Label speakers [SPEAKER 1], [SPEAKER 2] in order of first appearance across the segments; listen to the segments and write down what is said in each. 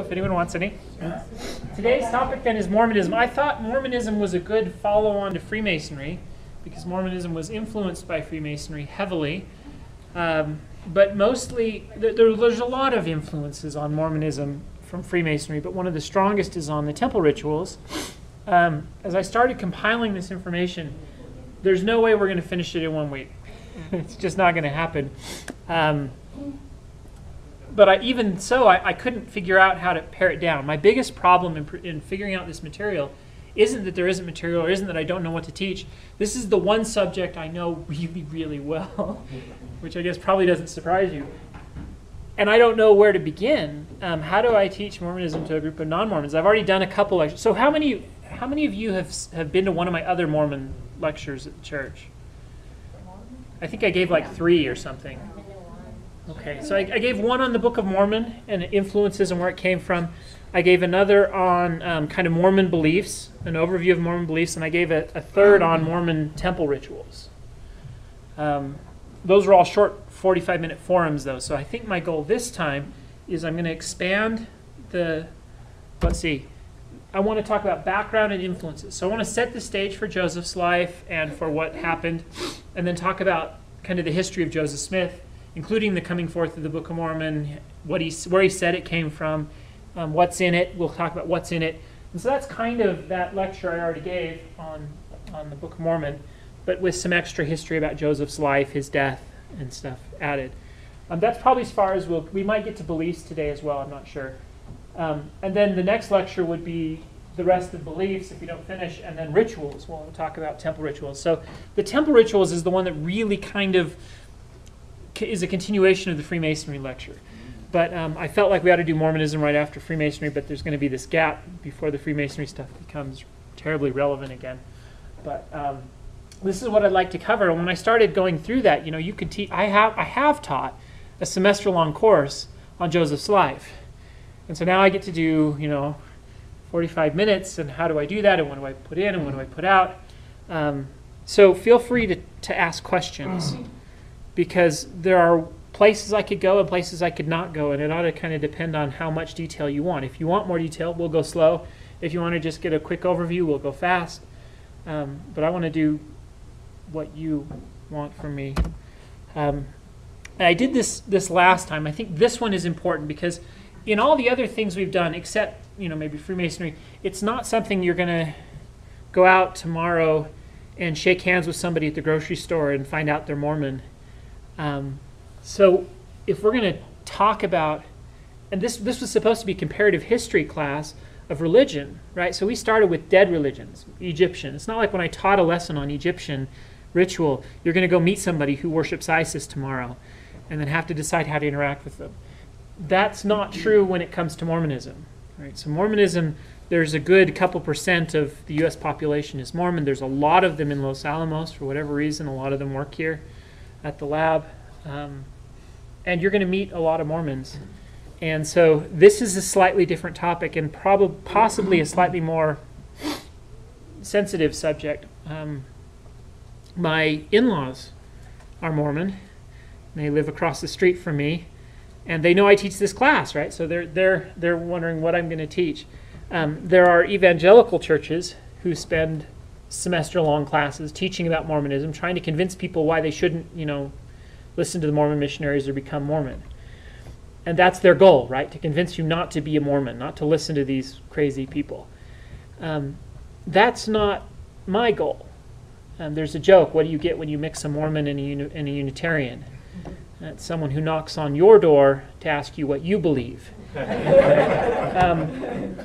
[SPEAKER 1] if anyone wants any. Today's topic then is Mormonism. I thought Mormonism was a good follow on to Freemasonry because Mormonism was influenced by Freemasonry heavily. Um, but mostly, there, there's a lot of influences on Mormonism from Freemasonry, but one of the strongest is on the temple rituals. Um, as I started compiling this information, there's no way we're going to finish it in one week. it's just not going to happen. Um, but I, even so, I, I, couldn't figure out how to pare it down. My biggest problem in, in figuring out this material isn't that there isn't material or isn't that I don't know what to teach. This is the one subject I know really, really well, which I guess probably doesn't surprise you. And I don't know where to begin. Um, how do I teach Mormonism to a group of non-Mormons? I've already done a couple lectures. So how many how many of you have have been to one of my other Mormon lectures at the church? I think I gave like three or something. Okay, so I, I, gave one on the Book of Mormon and influences and where it came from. I gave another on um, kind of Mormon beliefs, an overview of Mormon beliefs, and I gave a, a third on Mormon temple rituals. Um, those are all short 45 minute forums, though, so I think my goal this time is I'm going to expand the. Let's see. I want to talk about background and influences. So I want to set the stage for Joseph's life and for what happened, and then talk about kind of the history of Joseph Smith including the coming forth of the Book of Mormon, what he, where he said it came from, um, what's in it. We'll talk about what's in it. And so that's kind of that lecture I already gave on, on the Book of Mormon, but with some extra history about Joseph's life, his death, and stuff added. Um, that's probably as far as we'll, we might get to beliefs today as well, I'm not sure. Um, and then the next lecture would be the rest of beliefs if we don't finish, and then rituals. We'll talk about temple rituals. So the temple rituals is the one that really kind of is a continuation of the Freemasonry lecture. But um, I felt like we ought to do Mormonism right after Freemasonry, but there's going to be this gap before the Freemasonry stuff becomes terribly relevant again. But um, this is what I'd like to cover. When I started going through that, you know, you could teach. I have I have taught a semester-long course on Joseph's life, and so now I get to do you know 45 minutes. And how do I do that? And what do I put in? And what do I put out? Um, so feel free to to ask questions because there are places I could go and places I could not go, and it ought to kind of depend on how much detail you want. If you want more detail, we'll go slow. If you want to just get a quick overview, we'll go fast. Um, but I want to do what you want from me. Um, and I did this this last time. I think this one is important because in all the other things we've done, except you know maybe Freemasonry, it's not something you're going to go out tomorrow and shake hands with somebody at the grocery store and find out they're Mormon um, so if we're going to talk about, and this, this was supposed to be comparative history class of religion, right? So we started with dead religions, Egyptian. It's not like when I taught a lesson on Egyptian ritual, you're going to go meet somebody who worships Isis tomorrow and then have to decide how to interact with them. That's not true when it comes to Mormonism, right? So Mormonism, there's a good couple percent of the U.S. population is Mormon. There's a lot of them in Los Alamos for whatever reason. A lot of them work here at the lab. Um, and you're going to meet a lot of Mormons. And so this is a slightly different topic and probably possibly a slightly more sensitive subject. Um, my in-laws are Mormon. They live across the street from me, and they know I teach this class, right? So they're they're they're wondering what I'm going to teach. Um, there are evangelical churches who spend semester-long classes teaching about Mormonism, trying to convince people why they shouldn't, you know, listen to the Mormon missionaries or become Mormon. And that's their goal, right? To convince you not to be a Mormon, not to listen to these crazy people. Um, that's not my goal. Um, there's a joke what do you get when you mix a Mormon and a, uni- and a Unitarian? That's someone who knocks on your door to ask you what you believe. um,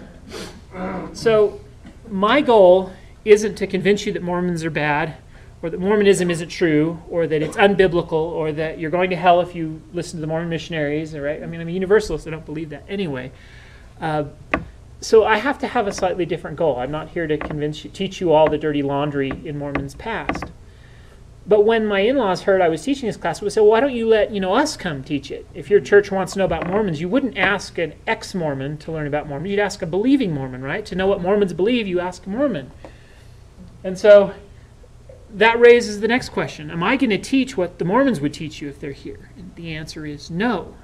[SPEAKER 1] so, my goal isn't to convince you that Mormons are bad, or that Mormonism isn't true, or that it's unbiblical, or that you're going to hell if you listen to the Mormon missionaries, right? I mean, I'm a universalist, I don't believe that anyway. Uh, so I have to have a slightly different goal. I'm not here to convince you, teach you all the dirty laundry in Mormon's past. But when my in-laws heard I was teaching this class, they said, well, why don't you let you know us come teach it? If your church wants to know about Mormons, you wouldn't ask an ex-Mormon to learn about Mormons. You'd ask a believing Mormon, right? To know what Mormons believe, you ask a Mormon. And so that raises the next question Am I going to teach what the Mormons would teach you if they're here? And the answer is no.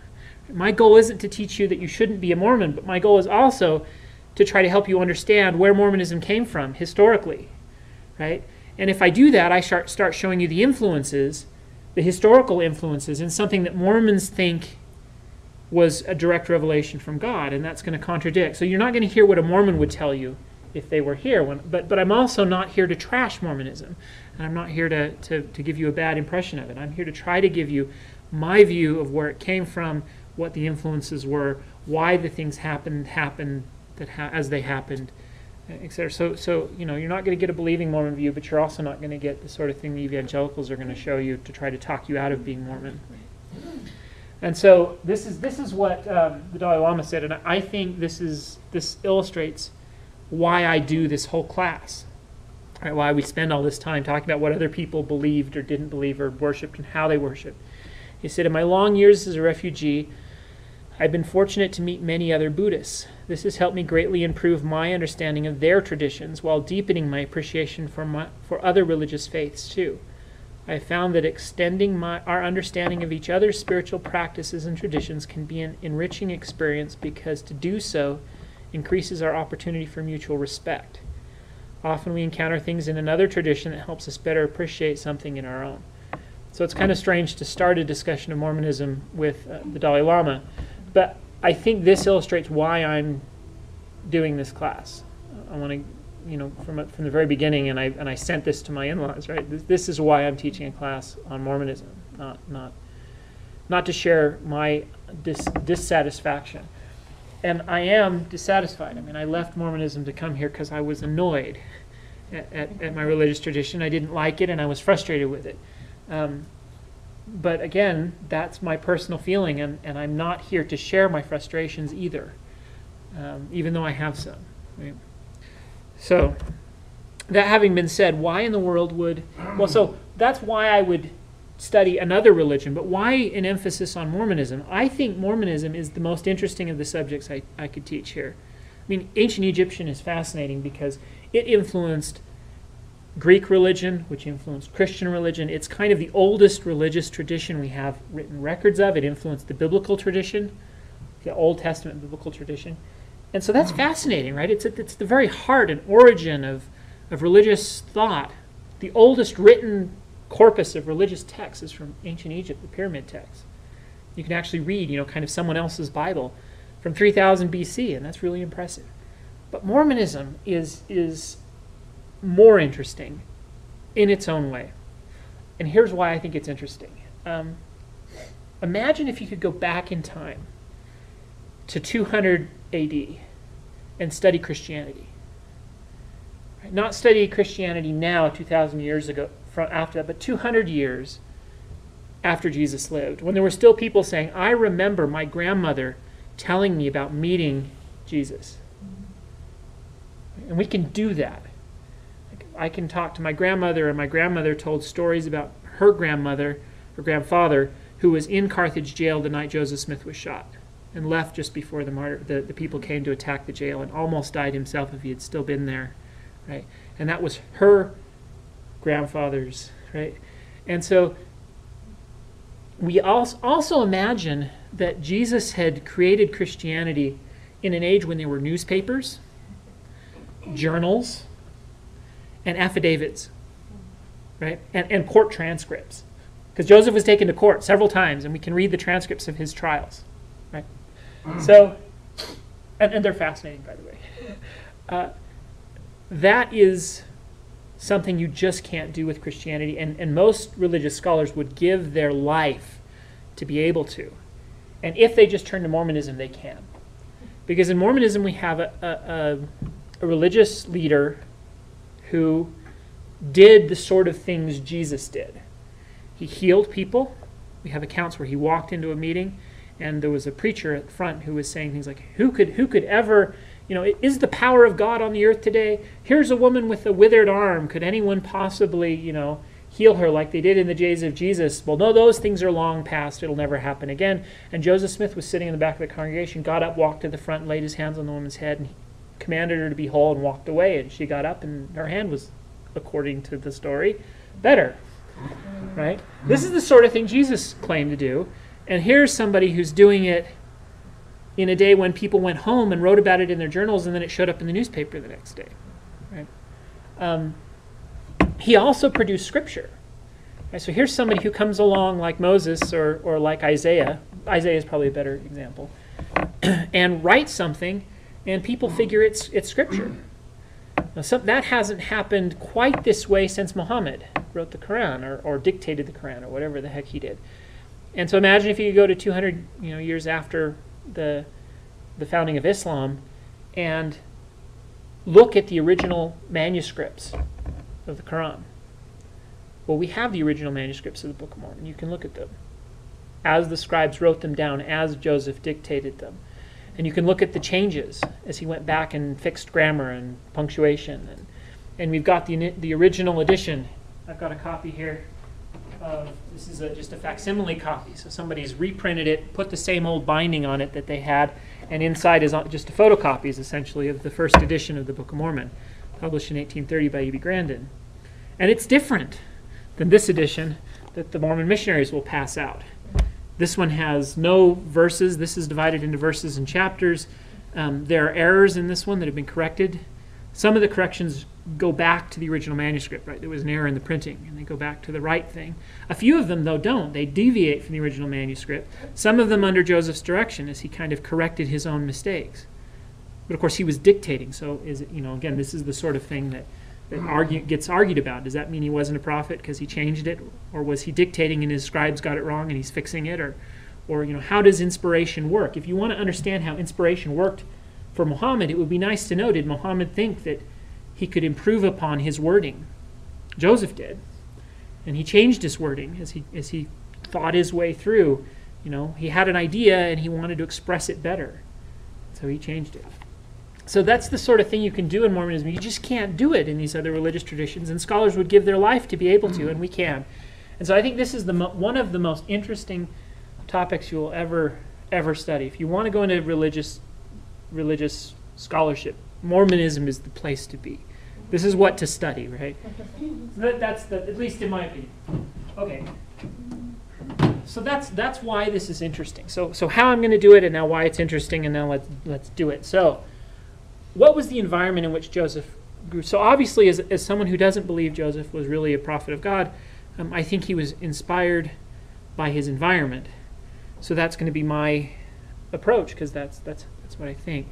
[SPEAKER 1] My goal isn't to teach you that you shouldn't be a Mormon, but my goal is also to try to help you understand where Mormonism came from historically, right? And if I do that, I start start showing you the influences, the historical influences in something that Mormons think was a direct revelation from God, and that's going to contradict. So you're not going to hear what a Mormon would tell you if they were here. When, but, but I'm also not here to trash Mormonism, and I'm not here to, to, to give you a bad impression of it. I'm here to try to give you my view of where it came from, what the influences were, why the things happened happened that ha- as they happened, etc. So, so you know, you're not going to get a believing Mormon view, but you're also not going to get the sort of thing the evangelicals are going to show you to try to talk you out of being Mormon. And so this is this is what um, the Dalai Lama said, and I think this is this illustrates why I do this whole class, right? Why we spend all this time talking about what other people believed or didn't believe or worshipped and how they worshipped. He said, in my long years as a refugee, I've been fortunate to meet many other Buddhists. This has helped me greatly improve my understanding of their traditions while deepening my appreciation for, my, for other religious faiths too. I have found that extending my, our understanding of each other's spiritual practices and traditions can be an enriching experience because to do so increases our opportunity for mutual respect. Often we encounter things in another tradition that helps us better appreciate something in our own. So it's kind of strange to start a discussion of Mormonism with uh, the Dalai Lama, but I think this illustrates why I'm doing this class. I want to you know, from from the very beginning, and I and I sent this to my in-laws. Right, this, this is why I'm teaching a class on Mormonism, not not not to share my dis, dissatisfaction. And I am dissatisfied. I mean, I left Mormonism to come here because I was annoyed at, at, at, my religious tradition. I didn't like it, and I was frustrated with it. Um, but again, that's my personal feeling, and, and I'm not here to share my frustrations either, um, even though I have some. Right? So, that having been said, why in the world would, well, so that's why I would study another religion, but why an emphasis on Mormonism? I think Mormonism is the most interesting of the subjects I, I could teach here. I mean, ancient Egyptian is fascinating because it influenced Greek religion, which influenced Christian religion. It's kind of the oldest religious tradition we have written records of. It influenced the biblical tradition, the Old Testament biblical tradition. And so that's fascinating, right? It's, it's the very heart and origin of, of religious thought. The oldest written corpus of religious texts is from ancient Egypt, the pyramid texts. You can actually read, you know, kind of someone else's Bible from 3000 BC, and that's really impressive. But Mormonism is, is more interesting in its own way. And here's why I think it's interesting. Um, imagine if you could go back in time to 200 AD and study Christianity. Not study Christianity now, 2,000 years ago, from after that, but 200 years after Jesus lived, when there were still people saying, I remember my grandmother telling me about meeting Jesus. And we can do that. I can talk to my grandmother, and my grandmother told stories about her grandmother, her grandfather, who was in Carthage jail the night Joseph Smith was shot and left just before the, martyr, the, the people came to attack the jail and almost died himself if he had still been there. Right? And that was her grandfathers, right? And so we also imagine that Jesus had created Christianity in an age when there were newspapers, journals, and affidavits, right? And, and court transcripts. Because Joseph was taken to court several times, and we can read the transcripts of his trials, right? So, and, and they're fascinating, by the way. Uh, that is something you just can't do with Christianity, and, and most religious scholars would give their life to be able to. And if they just turn to Mormonism, they can. Because in Mormonism, we have a, a, a religious leader who did the sort of things Jesus did. He healed people. We have accounts where he walked into a meeting and there was a preacher at the front who was saying things like, "Who could who could ever, you know, is the power of God on the earth today? Here's a woman with a withered arm. Could anyone possibly, you know, heal her like they did in the days of Jesus?" Well, no, those things are long past. It'll never happen again. And Joseph Smith was sitting in the back of the congregation, got up, walked to the front, laid his hands on the woman's head, and commanded her to be whole, and walked away. And she got up, and her hand was, according to the story, better. Right? This is the sort of thing Jesus claimed to do. And here's somebody who's doing it in a day when people went home and wrote about it in their journals, and then it showed up in the newspaper the next day. Right? Um, he also produced scripture. Right? So here's somebody who comes along like Moses or, or like Isaiah. Isaiah is probably a better example. and writes something, and people figure it's, it's scripture. Now, some, that hasn't happened quite this way since Muhammad wrote the Quran or, or dictated the Quran or whatever the heck he did. And so imagine if you could go to 200 you know, years after the, the founding of Islam and look at the original manuscripts of the Quran. Well, we have the original manuscripts of the Book of Mormon. You can look at them as the scribes wrote them down, as Joseph dictated them. And you can look at the changes as he went back and fixed grammar and punctuation. And, and we've got the, the original edition. I've got a copy here. Of, this is a, just a facsimile copy. So somebody's reprinted it, put the same old binding on it that they had, and inside is just a photocopies, essentially, of the first edition of the Book of Mormon, published in 1830 by E.B. Grandin. And it's different than this edition that the Mormon missionaries will pass out. This one has no verses. This is divided into verses and chapters. Um, there are errors in this one that have been corrected. Some of the corrections go back to the original manuscript, right? There was an error in the printing, and they go back to the right thing. A few of them, though, don't. They deviate from the original manuscript. Some of them under Joseph's direction as he kind of corrected his own mistakes. But of course, he was dictating. So, is it, you know, again, this is the sort of thing that that argue, gets argued about. Does that mean he wasn't a prophet because he changed it, or was he dictating and his scribes got it wrong and he's fixing it, or, or you know, how does inspiration work? If you want to understand how inspiration worked for Muhammad, it would be nice to know: Did Muhammad think that he could improve upon his wording? Joseph did, and he changed his wording as he as he thought his way through. You know, he had an idea and he wanted to express it better, so he changed it. So that's the sort of thing you can do in Mormonism. You just can't do it in these other religious traditions, and scholars would give their life to be able to, and we can. And so I think this is the one of the most interesting topics you will ever ever study. If you want to go into religious religious scholarship, Mormonism is the place to be. This is what to study, right? That, that's the, at least in my opinion. Okay. So that's that's why this is interesting. So so how I'm going to do it, and now why it's interesting, and now let's let's do it. So what was the environment in which Joseph grew? So, obviously, as, as someone who doesn't believe Joseph was really a prophet of God, um, I think he was inspired by his environment. So, that's going to be my approach because that's, that's, that's what I think.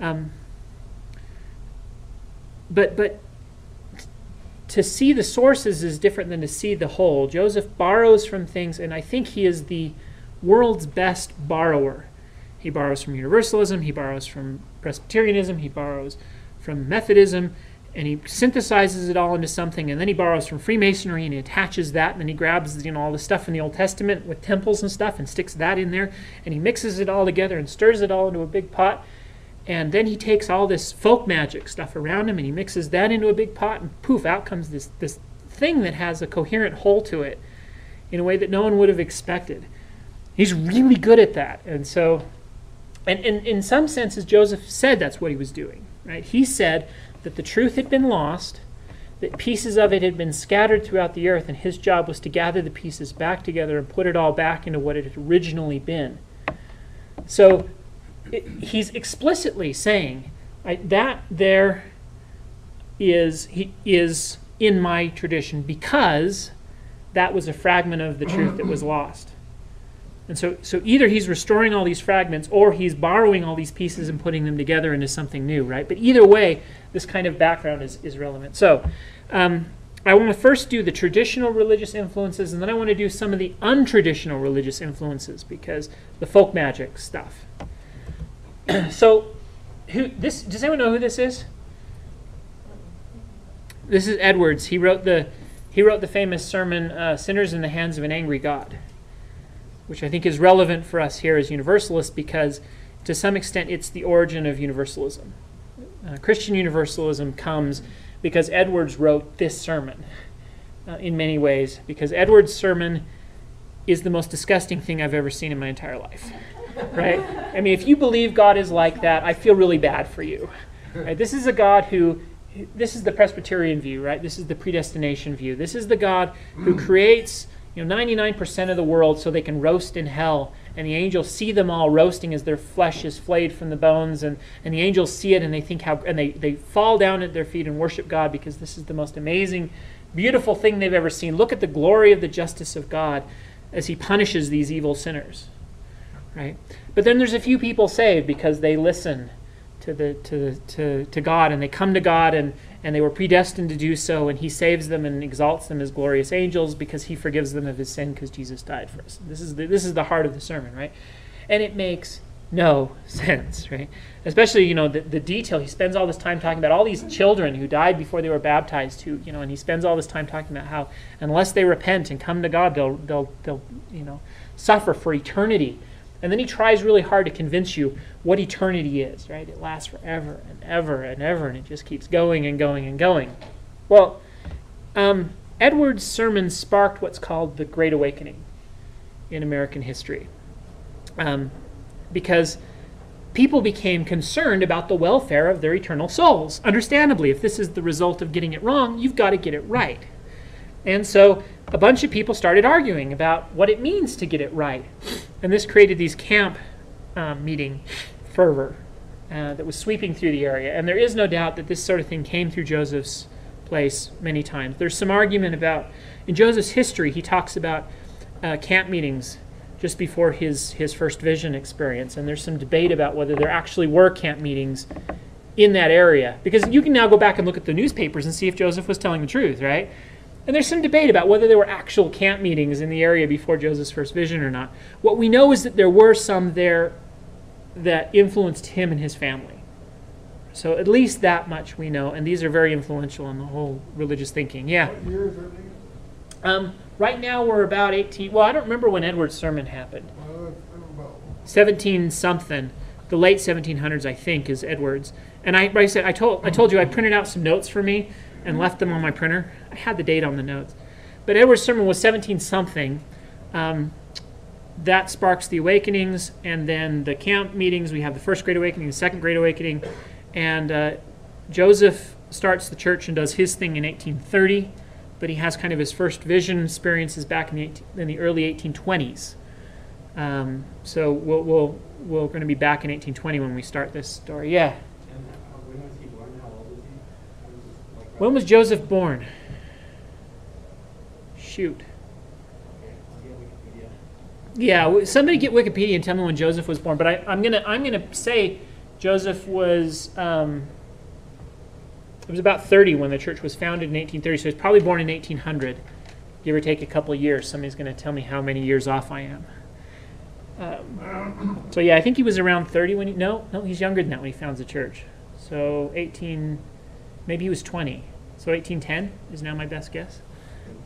[SPEAKER 1] Um, but, but to see the sources is different than to see the whole. Joseph borrows from things, and I think he is the world's best borrower. He borrows from Universalism, he borrows from Presbyterianism, he borrows from Methodism, and he synthesizes it all into something, and then he borrows from Freemasonry and he attaches that, and then he grabs you know all the stuff in the Old Testament with temples and stuff and sticks that in there, and he mixes it all together and stirs it all into a big pot. And then he takes all this folk magic stuff around him and he mixes that into a big pot, and poof, out comes this, this thing that has a coherent whole to it in a way that no one would have expected. He's really good at that. And so and, and in some senses, Joseph said that's what he was doing. Right? He said that the truth had been lost, that pieces of it had been scattered throughout the earth, and his job was to gather the pieces back together and put it all back into what it had originally been. So it, he's explicitly saying right, that there is he is in my tradition because that was a fragment of the truth that was lost. And so, so either he's restoring all these fragments or he's borrowing all these pieces and putting them together into something new, right? But either way, this kind of background is, is relevant. So um, I want to first do the traditional religious influences, and then I want to do some of the untraditional religious influences because the folk magic stuff. so, who this? Does anyone know who this is? This is Edwards. He wrote the he wrote the famous sermon uh, "Sinners in the Hands of an Angry God." which I think is relevant for us here as Universalists because to some extent it's the origin of Universalism. Uh, Christian Universalism comes because Edwards wrote this sermon uh, in many ways, because Edwards' sermon is the most disgusting thing I've ever seen in my entire life. Right? I mean, if you believe God is like that, I feel really bad for you. Right? This is a God who this is the Presbyterian view, right? This is the predestination view. This is the God who hmm. creates you know, 99% of the world so they can roast in hell and the angels see them all roasting as their flesh is flayed from the bones, and, and the angels see it and they think how and they, they fall down at their feet and worship God because this is the most amazing, beautiful thing they've ever seen. Look at the glory of the justice of God as he punishes these evil sinners. Right? But then there's a few people saved because they listen to the to to, to God and they come to God and and they were predestined to do so and he saves them and exalts them as glorious angels because he forgives them of his sin because Jesus died for us. This is the, this is the heart of the sermon, right? And it makes no sense, right? Especially, you know, the, the detail. He spends all this time talking about all these children who died before they were baptized, who, you know, and he spends all this time talking about how unless they repent and come to God, they'll, they'll, they'll you know, suffer for eternity. And then he tries really hard to convince you what eternity is, right? It lasts forever and ever and ever, and it just keeps going and going and going. Well, um, Edwards' sermon sparked what's called the Great Awakening in American history. Um, because people became concerned about the welfare of their eternal souls. Understandably, if this is the result of getting it wrong, you've got to get it right. And so a bunch of people started arguing about what it means to get it right. And this created these camp um, meeting fervor uh, that was sweeping through the area. And there is no doubt that this sort of thing came through Joseph's place many times. There's some argument about, in Joseph's history, he talks about uh, camp meetings just before his, his first vision experience. And there's some debate about whether there actually were camp meetings in that area. Because you can now go back and look at the newspapers and see if Joseph was telling the truth, right? And there's some debate about whether there were actual camp meetings in the area before Joseph's first vision or not. What we know is that there were some there that influenced him and his family. So at least that much we know, and these are very influential in the whole religious thinking. Yeah. Um, right now we're about 18. Well, I don't remember when Edward's sermon happened.
[SPEAKER 2] Uh, it's about
[SPEAKER 1] 17 something. The late 1700s, I think, is Edward's. And I, I said, I told I told you I printed out some notes for me and left them on my printer. I had the date on the notes. But Edward's sermon was 17 something. Um, that sparks the awakenings, and then the camp meetings. We have the first Great Awakening, the second Great Awakening, and uh, Joseph starts the church and does his thing in 1830, but he has kind of his first vision experiences back in the, 18, in the early 1820s. Um, so we'll, we'll, we're going to be back in 1820 when we start this story. Yeah.
[SPEAKER 3] And how, when was he born? How old was he? When was this, like,
[SPEAKER 1] When was Joseph born? Shoot. Yeah, somebody get Wikipedia and tell me when Joseph was born. But I, I'm gonna I'm gonna say Joseph was um, it was about 30 when the church was founded in 1830. So he's probably born in 1800, give or take a couple years. Somebody's gonna tell me how many years off I am. Um, so yeah, I think he was around 30 when he no no he's younger than that when he founds the church. So 18, maybe he was 20. So 1810 is now my best guess.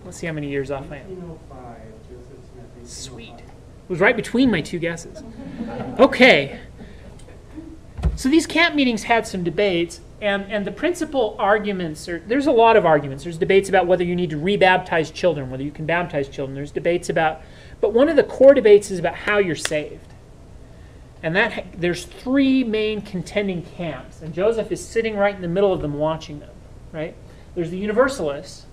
[SPEAKER 1] Let's see how many years off I am.
[SPEAKER 3] 1805, Joseph Smith. 1805.
[SPEAKER 1] Sweet. It was right between my two guesses. Okay. So these camp meetings had some debates, and, and the principal arguments are there's a lot of arguments. There's debates about whether you need to rebaptize children, whether you can baptize children. There's debates about, but one of the core debates is about how you're saved. And that there's three main contending camps, and Joseph is sitting right in the middle of them watching them, right? There's the Universalists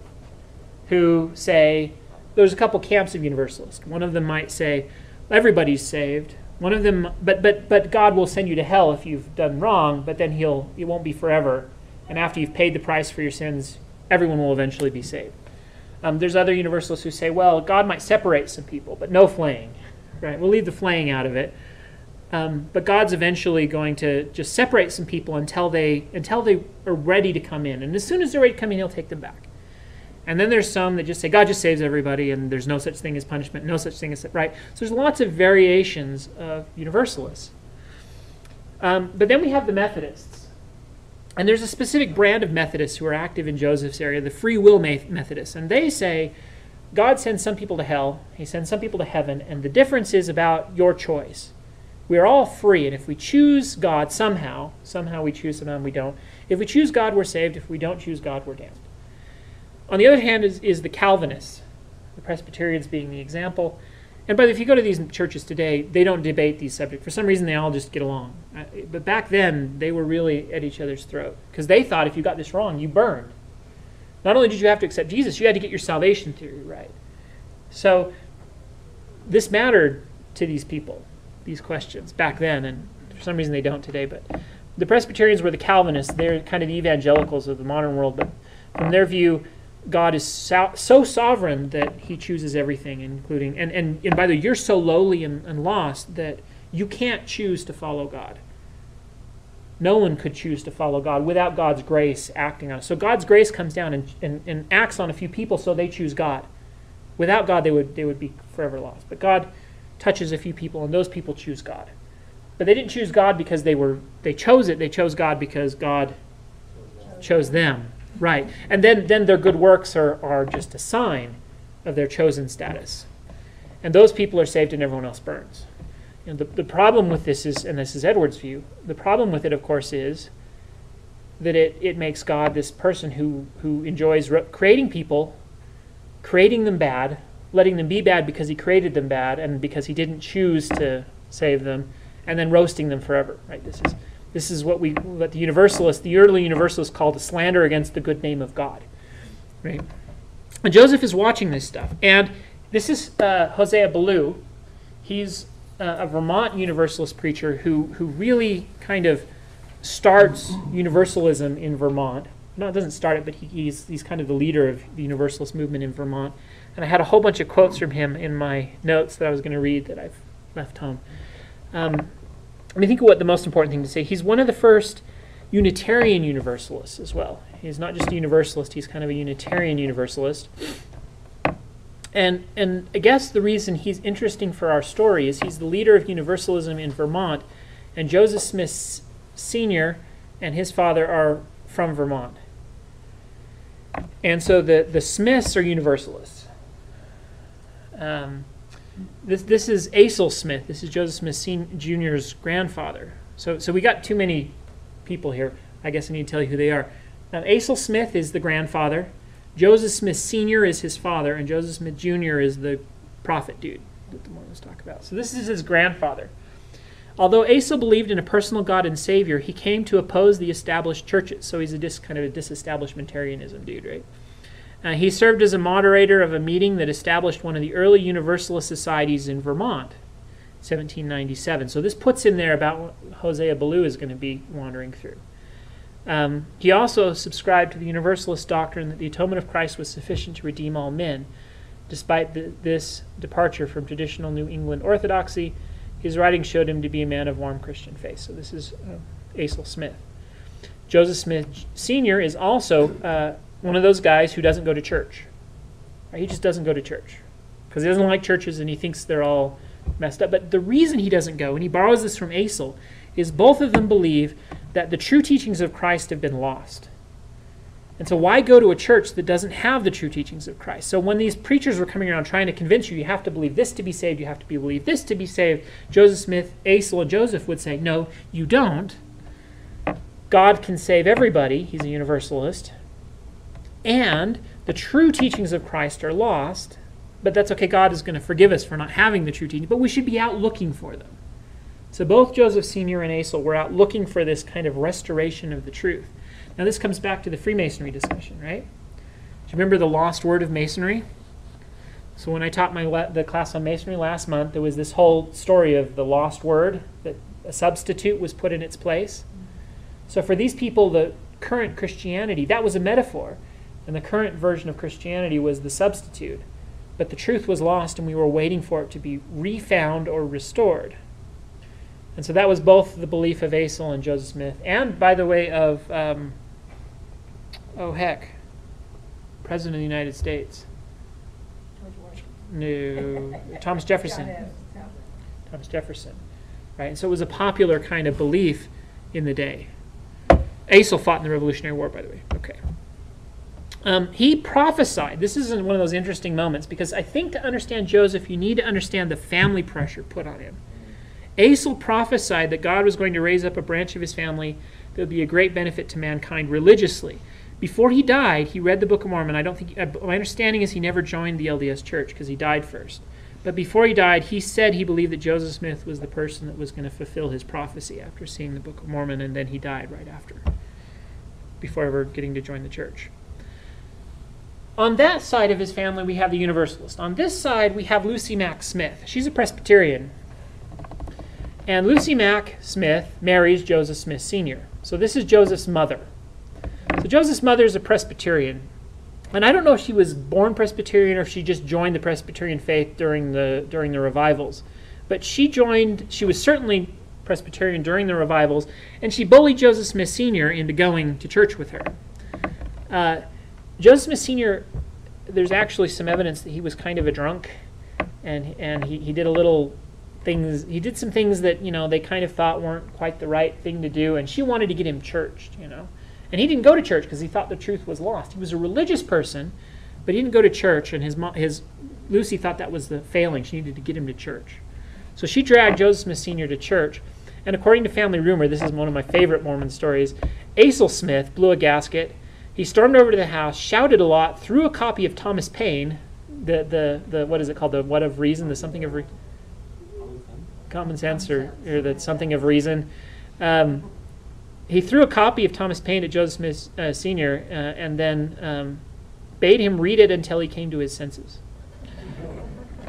[SPEAKER 1] who say there's a couple camps of universalists. One of them might say everybody's saved. One of them, but but but God will send you to hell if you've done wrong. But then He'll it won't be forever. And after you've paid the price for your sins, everyone will eventually be saved. Um, there's other universalists who say, well, God might separate some people, but no flaying. Right? We'll leave the flaying out of it. Um, but God's eventually going to just separate some people until they until they are ready to come in. And as soon as they're ready to come in, He'll take them back. And then there's some that just say God just saves everybody, and there's no such thing as punishment, no such thing as right. So there's lots of variations of universalists. Um, but then we have the Methodists, and there's a specific brand of Methodists who are active in Joseph's area, the Free Will Methodists, and they say God sends some people to hell, He sends some people to heaven, and the difference is about your choice. We are all free, and if we choose God somehow, somehow we choose, somehow we don't. If we choose God, we're saved. If we don't choose God, we're damned. On the other hand, is, is the Calvinists, the Presbyterians being the example. And but if you go to these churches today, they don't debate these subjects. For some reason, they all just get along. But back then, they were really at each other's throat because they thought if you got this wrong, you burned. Not only did you have to accept Jesus, you had to get your salvation theory right. So this mattered to these people, these questions back then, and for some reason they don't today. But the Presbyterians were the Calvinists; they're kind of the evangelicals of the modern world. But from their view, God is so, so sovereign that He chooses everything, including and and and by the way, you're so lowly and, and lost that you can't choose to follow God. No one could choose to follow God without God's grace acting on us. So God's grace comes down and, and, and acts on a few people so they choose God. Without God, they would, they would be forever lost. But God touches a few people, and those people choose God. But they didn't choose God because they were they chose it. They chose God because God chose them. Right. And then, then their good works are, are just a sign of their chosen status. And those people are saved and everyone else burns. You know, the, the problem with this is, and this is Edward's view, the problem with it, of course, is that it, it makes God this person who, who enjoys re- creating people, creating them bad, letting them be bad because he created them bad and because he didn't choose to save them, and then roasting them forever. Right? This is this is what we what the universalists, the early universalists called a slander against the good name of God. Right? And Joseph is watching this stuff. And this is uh, Hosea Ballou. He's uh, a Vermont Universalist preacher who, who really kind of starts Universalism in Vermont. No, it doesn't start it, but he, he's, he's kind of the leader of the Universalist movement in Vermont. And I had a whole bunch of quotes from him in my notes that I was going to read that I've left home. Um, mean, think of what the most important thing to say. He's one of the first Unitarian Universalists as well. He's not just a Universalist, he's kind of a Unitarian Universalist. And, and I guess the reason he's interesting for our story is he's the leader of Universalism in Vermont, and Joseph Smith Sr. and his father are from Vermont. And so the, the Smiths are Universalists. Um, this, this is Asael Smith. This is Joseph Smith Jr.'s grandfather. So, so we got too many people here. I guess I need to tell you who they are. Now, Asael Smith is the grandfather. Joseph Smith Sr. is his father, and Joseph Smith Jr. is the prophet dude that the Mormons talk about. So this is his grandfather. Although Asa believed in a personal God and Savior, he came to oppose the established churches. So he's a dis, kind of a disestablishmentarianism dude, right? Uh, he served as a moderator of a meeting that established one of the early Universalist societies in Vermont, 1797. So this puts him there about what Hosea Ballou is going to be wandering through. Um, he also subscribed to the Universalist doctrine that the atonement of Christ was sufficient to redeem all men. Despite the, this departure from traditional New England orthodoxy, his writings showed him to be a man of warm Christian faith. So this is uh, Asael Smith. Joseph Smith Sr. is also uh, one of those guys who doesn't go to church. Right? He just doesn't go to church because he doesn't like churches and he thinks they're all messed up. But the reason he doesn't go, and he borrows this from Asael, is both of them believe that the true teachings of Christ have been lost. And so, why go to a church that doesn't have the true teachings of Christ? So, when these preachers were coming around trying to convince you, you have to believe this to be saved, you have to believe this to be saved, Joseph Smith, Asael, and Joseph would say, No, you don't. God can save everybody, he's a universalist. And the true teachings of Christ are lost, but that's okay. God is going to forgive us for not having the true teachings, but we should be out looking for them. So both Joseph Sr. and Asael were out looking for this kind of restoration of the truth. Now, this comes back to the Freemasonry discussion, right? Do you remember the lost word of Masonry? So when I taught my le- the class on Masonry last month, there was this whole story of the lost word that a substitute was put in its place. So for these people, the current Christianity that was a metaphor, and the current version of Christianity was the substitute. But the truth was lost, and we were waiting for it to be refound or restored. And so that was both the belief of Asael and Joseph Smith, and by the way, of, um, oh heck, President of the United States. No, Thomas Jefferson. Thomas Jefferson. Right? And so it was a popular kind of belief in the day. Asael fought in the Revolutionary War, by the way. Okay. Um, he prophesied. This is one of those interesting moments because I think to understand Joseph, you need to understand the family pressure put on him. Asael prophesied that God was going to raise up a branch of his family that would be a great benefit to mankind religiously. Before he died, he read the Book of Mormon. I don't think uh, my understanding is he never joined the LDS Church because he died first. But before he died, he said he believed that Joseph Smith was the person that was going to fulfill his prophecy after seeing the Book of Mormon, and then he died right after, before ever getting to join the church. On that side of his family, we have the Universalist. On this side, we have Lucy Mack Smith. She's a Presbyterian. And Lucy Mack Smith marries Joseph Smith Sr. So this is Joseph's mother. So Joseph's mother is a Presbyterian. And I don't know if she was born Presbyterian or if she just joined the Presbyterian faith during the during the revivals. But she joined, she was certainly Presbyterian during the revivals, and she bullied Joseph Smith Sr. into going to church with her. Uh, Joseph Smith Sr., there's actually some evidence that he was kind of a drunk, and, and he, he did a little things, he did some things that, you know, they kind of thought weren't quite the right thing to do, and she wanted to get him churched, you know. And he didn't go to church because he thought the truth was lost. He was a religious person, but he didn't go to church, and his, his Lucy thought that was the failing. She needed to get him to church. So she dragged Joseph Smith Sr. to church, and according to family rumor, this is one of my favorite Mormon stories, Asael Smith blew a gasket. He stormed over to the house, shouted a lot, threw a copy of Thomas Paine, the, the, the what is it called, the what of reason, the something of re- common sense, or, or the something of reason. Um, he threw a copy of Thomas Paine at Joseph Smith uh, Sr. Uh, and then um, bade him read it until he came to his senses.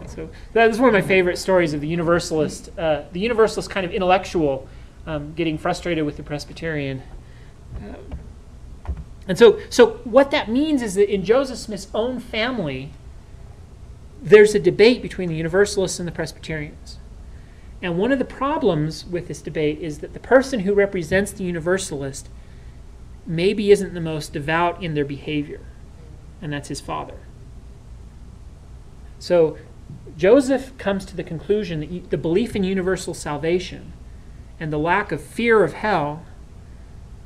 [SPEAKER 1] So that is one of my favorite stories of the Universalist, uh, the Universalist kind of intellectual um, getting frustrated with the Presbyterian. And so, so what that means is that in Joseph Smith's own family, there's a debate between the Universalists and the Presbyterians. And one of the problems with this debate is that the person who represents the Universalist maybe isn't the most devout in their behavior, and that's his father. So Joseph comes to the conclusion that the belief in universal salvation and the lack of fear of hell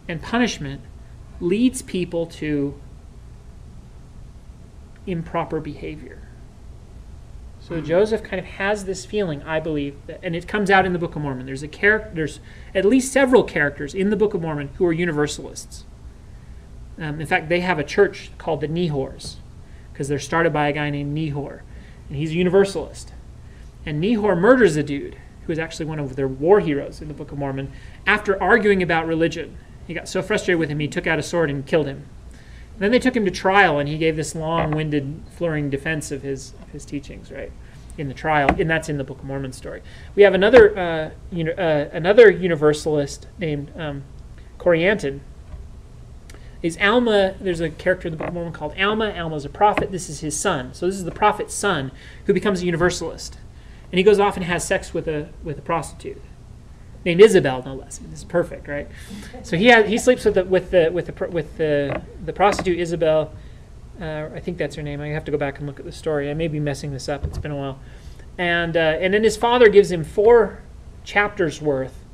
[SPEAKER 1] and punishment leads people to improper behavior. So mm-hmm. Joseph kind of has this feeling, I believe, that, and it comes out in the Book of Mormon. There's a character, there's at least several characters in the Book of Mormon who are universalists. Um, in fact, they have a church called the Nehors because they're started by a guy named Nehor and he's a universalist. And Nehor murders a dude who is actually one of their war heroes in the Book of Mormon after arguing about religion. He got so frustrated with him, he took out a sword and killed him. And then they took him to trial, and he gave this long-winded, flurrying defense of his of his teachings, right, in the trial, and that's in the Book of Mormon story. We have another uh, uni- uh, another Universalist named um, Corianton, is Alma. There's a character in the Book of Mormon called Alma. Alma is a prophet. This is his son. So this is the prophet's son who becomes a universalist, and he goes off and has sex with a with a prostitute named Isabel, no less. this is perfect, right? So he has, he sleeps with the with the with the with the the prostitute Isabel. Uh, I think that's her name. I have to go back and look at the story. I may be messing this up. It's been a while. And uh, and then his father gives him four chapters worth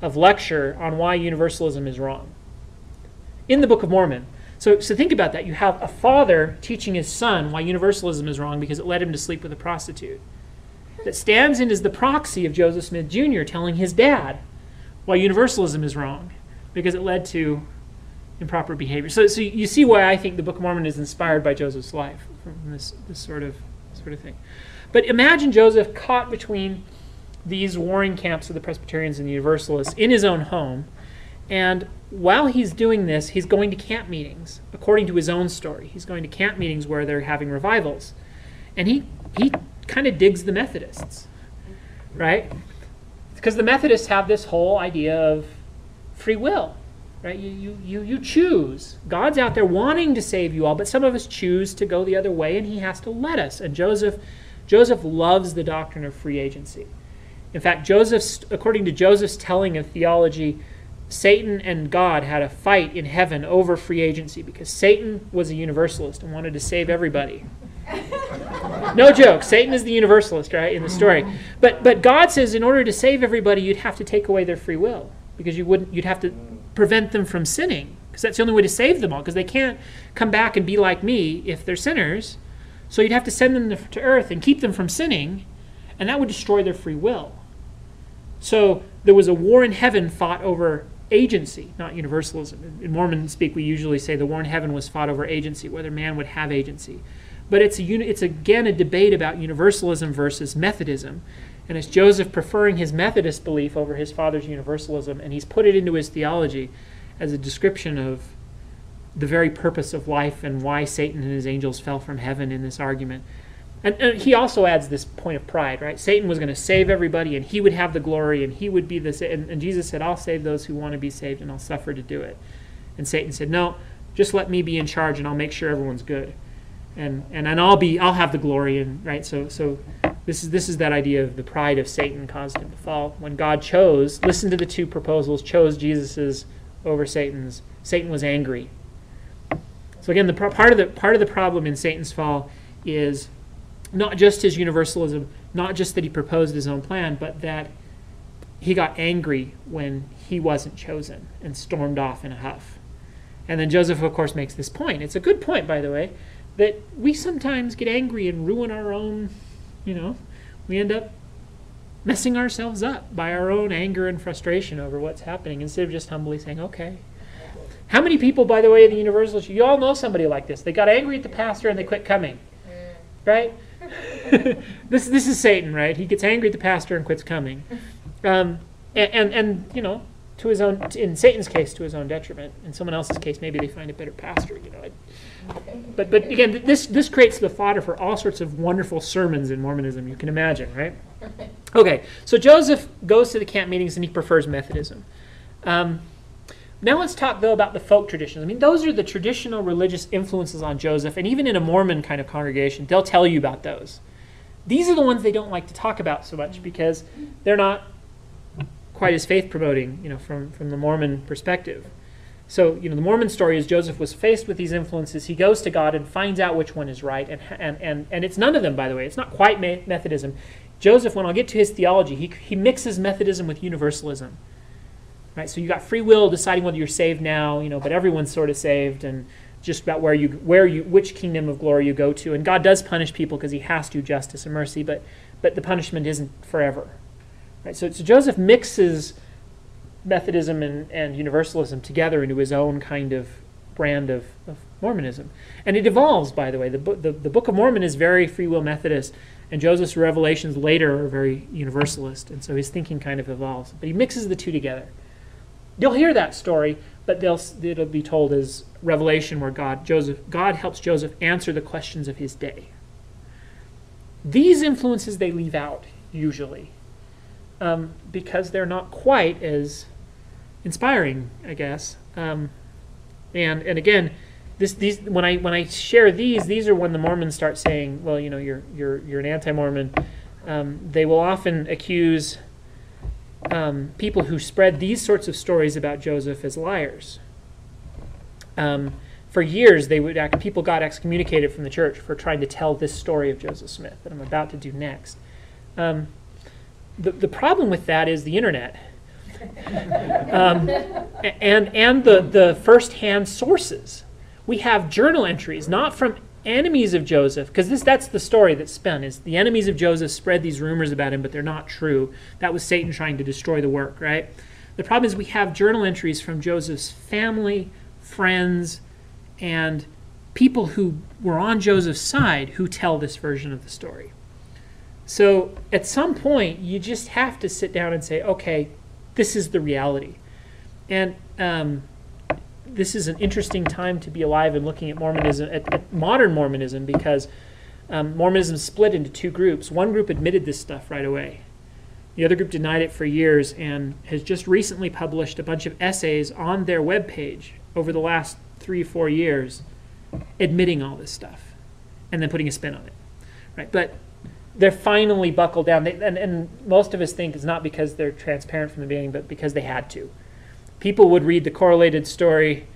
[SPEAKER 1] of lecture on why universalism is wrong in the Book of Mormon. So, so think about that. You have a father teaching his son why universalism is wrong because it led him to sleep with a prostitute. That stands in as the proxy of Joseph Smith Jr. telling his dad why universalism is wrong because it led to improper behavior. So, so you see why I think the Book of Mormon is inspired by Joseph's life from this, this sort of sort of thing. But imagine Joseph caught between these warring camps of the Presbyterians and the Universalists in his own home and while he's doing this, he's going to camp meetings, according to his own story. He's going to camp meetings where they're having revivals. And he, he kind of digs the Methodists, right? Because the Methodists have this whole idea of free will, right? You, you, you, you choose. God's out there wanting to save you all, but some of us choose to go the other way, and he has to let us. And Joseph, Joseph loves the doctrine of free agency. In fact, Joseph's, according to Joseph's telling of theology, Satan and God had a fight in heaven over free agency because Satan was a universalist and wanted to save everybody. No joke. Satan is the universalist, right, in the story. But but God says in order to save everybody, you'd have to take away their free will because you wouldn't. You'd have to prevent them from sinning because that's the only way to save them all. Because they can't come back and be like me if they're sinners. So you'd have to send them to earth and keep them from sinning, and that would destroy their free will. So there was a war in heaven fought over agency, not universalism. In Mormon speak, we usually say the war in heaven was fought over agency, whether man would have agency. But it's, a, it's again a debate about universalism versus Methodism. And it's Joseph preferring his Methodist belief over his father's universalism, and he's put it into his theology as a description of the very purpose of life and why Satan and his angels fell from heaven in this argument. And, and he also adds this point of pride, right? Satan was going to save everybody, and he would have the glory, and he would be this. And, and Jesus said, "I'll save those who want to be saved, and I'll suffer to do it." And Satan said, "No, just let me be in charge, and I'll make sure everyone's good, and and and I'll be, I'll have the glory." And right, so so this is this is that idea of the pride of Satan caused him to fall. When God chose, listen to the two proposals, chose Jesus's over Satan's. Satan was angry. So again, the part of the part of the problem in Satan's fall is not just his universalism, not just that he proposed his own plan, but that he got angry when he wasn't chosen and stormed off in a huff. And then Joseph, of course, makes this point. It's a good point, by the way, that we sometimes get angry and ruin our own, you know, we end up messing ourselves up by our own anger and frustration over what's happening instead of just humbly saying, okay. How many people, by the way, in the universal, you all know somebody like this. They got angry at the pastor and they quit coming. Right? this this is Satan, right? He gets angry at the pastor and quits coming, um, and, and, and you know to his own in Satan's case to his own detriment. In someone else's case, maybe they find a better pastor. You know, but but again, this this creates the fodder for all sorts of wonderful sermons in Mormonism. You can imagine, right? Okay, so Joseph goes to the camp meetings and he prefers Methodism. Um, now let's talk though about the folk traditions. I mean, those are the traditional religious influences on Joseph, and even in a Mormon kind of congregation, they'll tell you about those. These are the ones they don't like to talk about so much because they're not quite as faith promoting, you know, from, from the Mormon perspective. So, you know, the Mormon story is Joseph was faced with these influences. He goes to God and finds out which one is right. And, and, and, and it's none of them, by the way. It's not quite Methodism. Joseph, when I'll get to his theology, he, he mixes Methodism with Universalism. Right? So you got free will deciding whether you're saved now, you know, but everyone's sort of saved and just about where you where you which kingdom of glory you go to. And God does punish people because he has to do justice and mercy, but but the punishment isn't forever. Right? So, so Joseph mixes Methodism and, and Universalism together into his own kind of brand of, of Mormonism. And it evolves, by the way. The, the, the Book of Mormon is very free will Methodist, and Joseph's revelations later are very Universalist, and so his thinking kind of evolves. But he mixes the two together. You'll hear that story, but they'll, it'll be told as revelation where God, Joseph, God helps Joseph answer the questions of his day. These influences they leave out, usually, um, because they're not quite as inspiring, I guess. Um, and and again, this these when I when I share these, these are when the Mormons start saying, well, you know, you're you're you're an anti-Mormon. Um, they will often accuse um, people who spread these sorts of stories about Joseph as liars. Um, for years, they would act, people got excommunicated from the church for trying to tell this story of Joseph Smith that I'm about to do next. Um, the, the problem with that is the internet. um, and and the, the first-hand sources. We have journal entries, not from enemies of Joseph, because this that's the story that's spun is the enemies of Joseph spread these rumors about him, but they're not true. That was Satan trying to destroy the work, right? The problem is we have journal entries from Joseph's family, friends, and people who were on Joseph's side who tell this version of the story. So at some point, you just have to sit down and say, okay, this is the reality. And um, this is an interesting time to be alive and looking at Mormonism, at, at modern Mormonism, because um, Mormonism split into two groups. One group admitted this stuff right away. The other group denied it for years and has just recently published a bunch of essays on their webpage over the last three, four years, admitting all this stuff and then putting a spin on it. Right? But they're finally buckled down. They, and, and most of us think it's not because they're transparent from the beginning, but because they had to. People would read the correlated story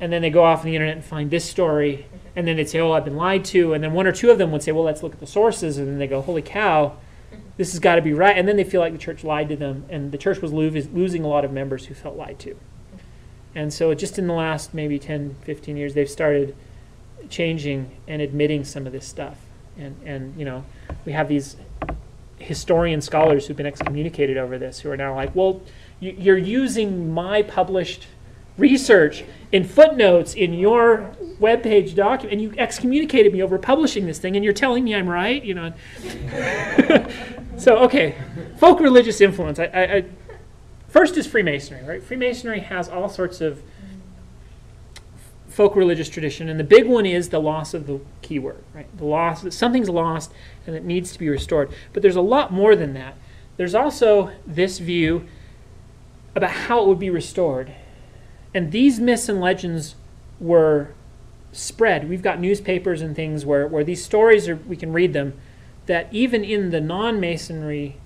[SPEAKER 1] and then they go off on the internet and find this story and then they'd say oh i've been lied to and then one or two of them would say well let's look at the sources and then they go holy cow this has got to be right and then they feel like the church lied to them and the church was lo- losing a lot of members who felt lied to. And so just in the last maybe 10 15 years they've started changing and admitting some of this stuff and and you know we have these historian scholars who've been excommunicated over this who are now like well you're using my published research in footnotes in your webpage document, and you excommunicated me over publishing this thing, and you're telling me I'm right, you know. so, okay, folk religious influence. I, I, I, first is Freemasonry, right? Freemasonry has all sorts of folk religious tradition, and the big one is the loss of the key word, right? The loss that something's lost and it needs to be restored. But there's a lot more than that. There's also this view about how it would be restored. And these myths and legends were spread. We've got newspapers and things where, where these stories are, we can read them, that even in the non Masonry,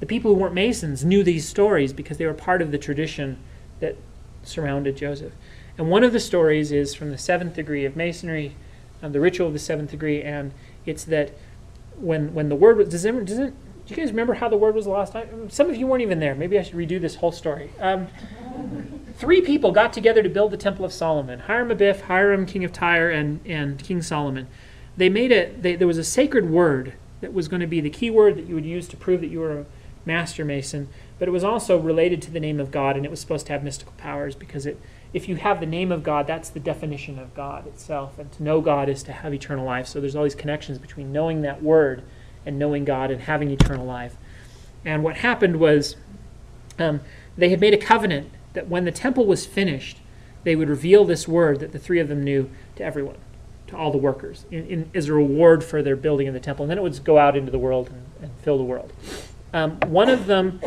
[SPEAKER 1] the people who weren't Masons knew these stories because they were part of the tradition that surrounded Joseph. And one of the stories is from the seventh degree of Masonry, um, the ritual of the seventh degree, and it's that when when the word was does it, does it do you guys remember how the word was lost? I, some of you weren't even there. Maybe I should redo this whole story. Um, three people got together to build the Temple of Solomon: Hiram Abiff, Hiram, king of Tyre, and and King Solomon. They made it. There was a sacred word that was going to be the key word that you would use to prove that you were a master mason, but it was also related to the name of God, and it was supposed to have mystical powers because it. If you have the name of God, that's the definition of God itself, and to know God is to have eternal life. So there's all these connections between knowing that word and knowing God and having eternal life. And what happened was um, they had made a covenant that when the temple was finished, they would reveal this word that the three of them knew to everyone, to all the workers, in, in, as a reward for their building of the temple. And then it would go out into the world and, and fill the world. Um, one of them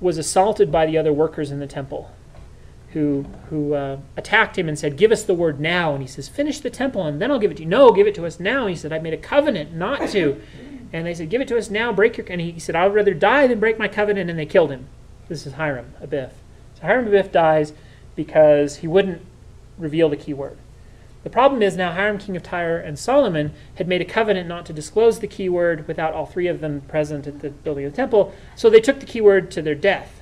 [SPEAKER 1] was assaulted by the other workers in the temple who, who uh, attacked him and said, Give us the word now. And he says, Finish the temple and then I'll give it to you. No, give it to us now. he said, I made a covenant not to. And they said, Give it to us now, break your. And he said, I would rather die than break my covenant. And they killed him. This is Hiram Abiff. So Hiram Abiff dies because he wouldn't reveal the key word. The problem is now Hiram, king of Tyre, and Solomon had made a covenant not to disclose the key word without all three of them present at the building of the temple. So they took the key word to their death.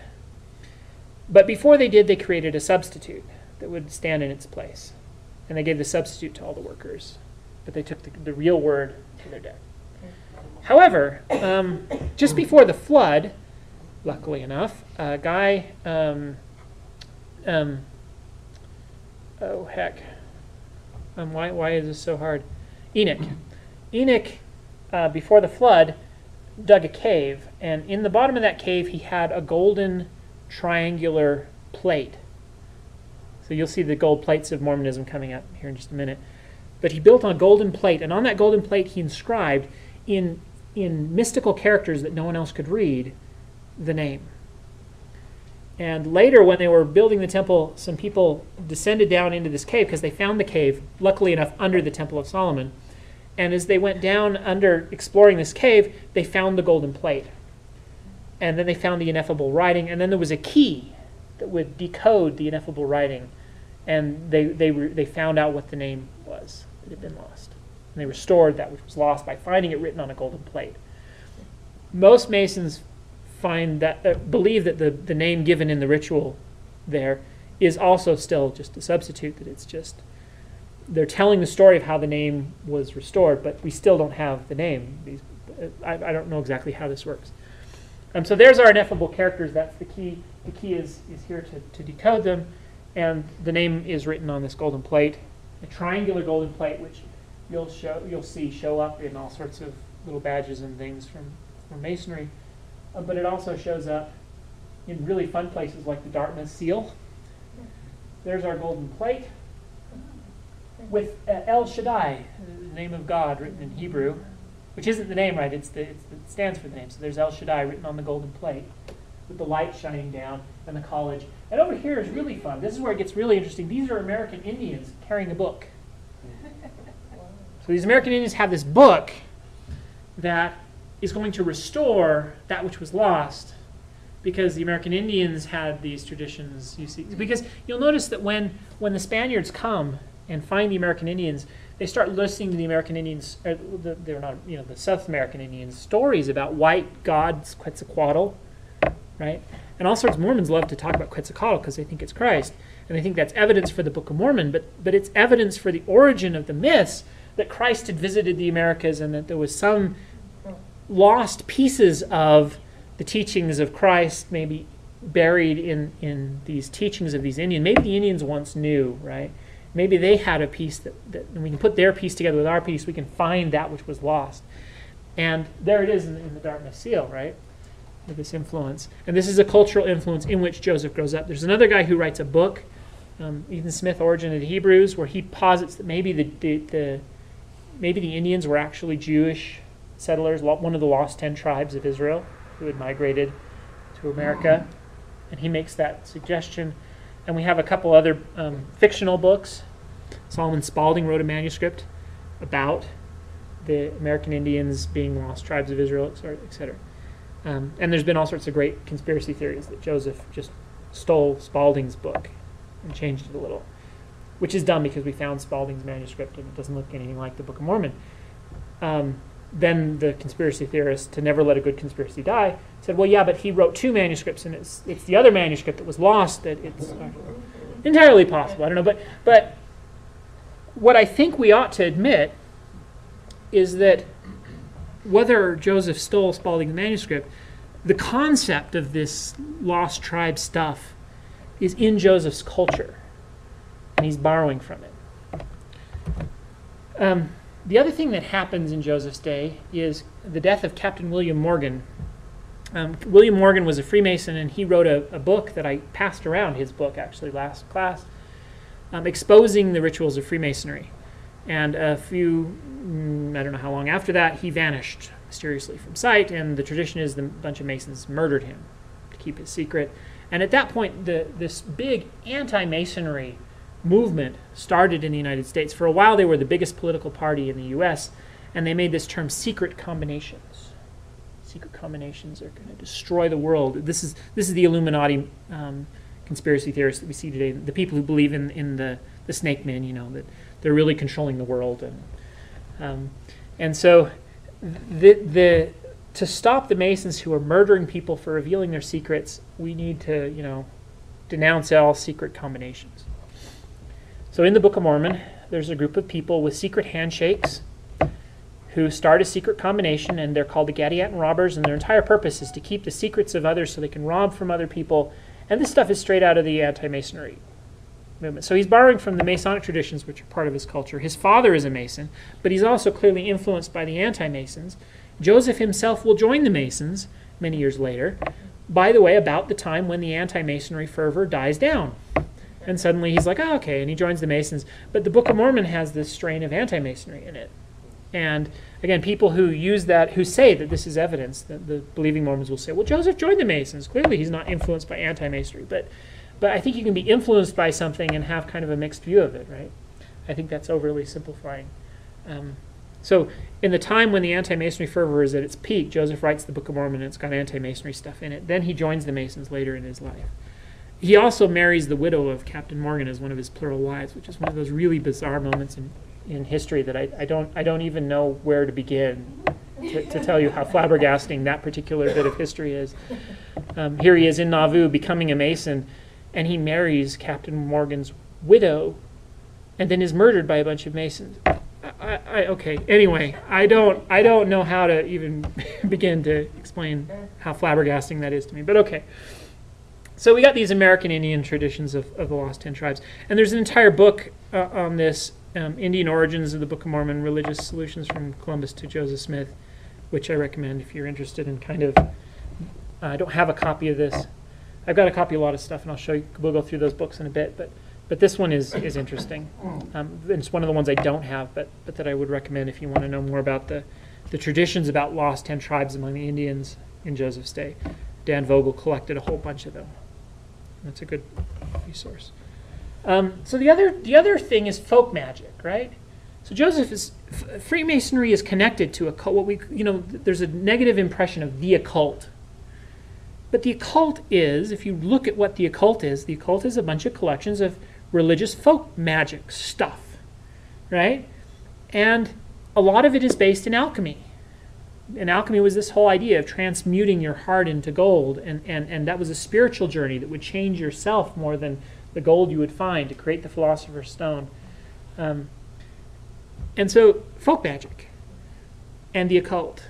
[SPEAKER 1] But before they did, they created a substitute that would stand in its place. And they gave the substitute to all the workers. But they took the, the real word to their death. However, um, just before the flood, luckily enough, a guy, um, um, oh heck, um, why, why is this so hard? Enoch. Enoch, uh, before the flood, dug a cave, and in the bottom of that cave, he had a golden triangular plate. So you'll see the gold plates of Mormonism coming up here in just a minute. But he built on a golden plate, and on that golden plate, he inscribed in, in mystical characters that no one else could read the name. And later, when they were building the temple, some people descended down into this cave because they found the cave, luckily enough, under the Temple of Solomon. And as they went down under exploring this cave, they found the golden plate. And then they found the ineffable writing, and then there was a key that would decode the ineffable writing. And they, they, they found out what the name was that had been lost. And they restored that which was lost by finding it written on a golden plate. Most Masons find that uh, believe that the, the name given in the ritual there is also still just a substitute that it's just they're telling the story of how the name was restored but we still don't have the name These, uh, I, I don't know exactly how this works um, so there's our ineffable characters. That's the key. The key is, is here to, to decode them. And the name is written on this golden plate a triangular golden plate which you'll show you'll see show up in all sorts of little badges and things from, from masonry. Uh, but it also shows up in really fun places like the Dartmouth seal. There's our golden plate with uh, El Shaddai, the name of God written in Hebrew, which isn't the name, right? It's the, it's, it stands for the name. So there's El Shaddai written on the golden plate with the light shining down and the college. And over here is really fun. This is where it gets really interesting. These are American Indians carrying a book. So these American Indians have this book that is going to restore that which was lost because the American Indians had these traditions. You see, because you'll notice that when when the Spaniards come and find the American Indians, they start listening to the American Indians. Uh, the, they're not, you know, the South American Indians stories about white gods Quetzalcoatl, right? And all sorts of Mormons love to talk about Quetzalcoatl because they think it's Christ, and they think that's evidence for the Book of Mormon. But but it's evidence for the origin of the myths that Christ had visited the Americas and that there was some lost pieces of the teachings of Christ, maybe buried in, in these teachings of these Indians. Maybe the Indians once knew, right? Maybe they had a piece that, that we can put their piece together with our piece, we can find that which was lost. And there it is in, in the Dartmouth Seal, right? With this influence. And this is a cultural influence in which Joseph grows up. There's another guy who writes a book, um, Ethan Smith, Origin of the Hebrews, where he posits that maybe the, the, the maybe the Indians were actually Jewish settlers, one of the lost ten tribes of Israel who had migrated to America, and he makes that suggestion. And we have a couple other um, fictional books. Solomon Spaulding wrote a manuscript about the American Indians being lost tribes of Israel, et cetera. Et cetera. Um, and there's been all sorts of great conspiracy theories that Joseph just stole Spaulding's book and changed it a little, which is dumb because we found Spaulding's manuscript and it doesn't look anything like the Book of Mormon. Um, then the conspiracy theorist, to never let a good conspiracy die, said, "Well, yeah, but he wrote two manuscripts, and it's it's the other manuscript that was lost that it's uh, entirely possible. I don't know, but but what I think we ought to admit is that whether Joseph stole Spaulding's manuscript, the concept of this lost tribe stuff is in Joseph's culture, and he's borrowing from it. Um, the other thing that happens in Joseph's day is the death of Captain William Morgan. Um, William Morgan was a Freemason, and he wrote a, a, book that I passed around his book actually last class, um, exposing the rituals of Freemasonry. And a few, mm, I don't know how long after that, he vanished mysteriously from sight, and the tradition is the bunch of Masons murdered him to keep his secret. And at that point, the, this big anti Masonry movement started in the United States. For a while, they were the biggest political party in the US, and they made this term secret combinations. Secret combinations are going to destroy the world. This is, this is the Illuminati um, conspiracy theorists that we see today, the people who believe in, in the, the snake men, you know, that they're really controlling the world. And, um, and so the, the, to stop the Masons who are murdering people for revealing their secrets, we need to, you know, denounce all secret combinations. So in the Book of Mormon, there's a group of people with secret handshakes who start a secret combination, and they're called the Gadianton robbers, and their entire purpose is to keep the secrets of others so they can rob from other people. And this stuff is straight out of the anti-Masonry movement. So he's borrowing from the Masonic traditions, which are part of his culture. His father is a Mason, but he's also clearly influenced by the anti-Masons. Joseph himself will join the Masons many years later, by the way, about the time when the anti-Masonry fervor dies down. And suddenly he's like, oh, okay, and he joins the Masons. But the Book of Mormon has this strain of anti Masonry in it. And again, people who use that, who say that this is evidence, that the believing Mormons will say, well, Joseph joined the Masons. Clearly he's not influenced by anti Masonry. But, but I think you can be influenced by something and have kind of a mixed view of it, right? I think that's overly simplifying. Um, so, in the time when the anti Masonry fervor is at its peak, Joseph writes the Book of Mormon and it's got anti Masonry stuff in it. Then he joins the Masons later in his life. He also marries the widow of Captain Morgan as one of his plural wives, which is one of those really bizarre moments in, in history that I, I don't I don't even know where to begin to, to tell you how flabbergasting that particular bit of history is. Um, here he is in Nauvoo becoming a Mason, and he marries Captain Morgan's widow, and then is murdered by a bunch of Masons. I, I, okay. Anyway, I don't I don't know how to even begin to explain how flabbergasting that is to me. But okay. So we got these American Indian traditions of, of the Lost Ten Tribes. And there's an entire book uh, on this, um, Indian Origins of the Book of Mormon, Religious Solutions from Columbus to Joseph Smith, which I recommend if you're interested in kind of, uh, I don't have a copy of this. I've got a copy of a lot of stuff, and I'll show you, we'll go through those books in a bit, but, but this one is, is interesting. Um, it's one of the ones I don't have, but, but that I would recommend if you want to know more about the, the traditions about lost ten tribes among the Indians in Joseph's day. Dan Vogel collected a whole bunch of them. That's a good resource. Um, so the other the other thing is folk magic, right? So Joseph is Freemasonry is connected to occult. What we you know there's a negative impression of the occult, but the occult is if you look at what the occult is, the occult is a bunch of collections of religious folk magic stuff, right? And a lot of it is based in alchemy and alchemy was this whole idea of transmuting your heart into gold and, and, and that was a spiritual journey that would change yourself more than the gold you would find to create the philosopher's stone um, and so folk magic and the occult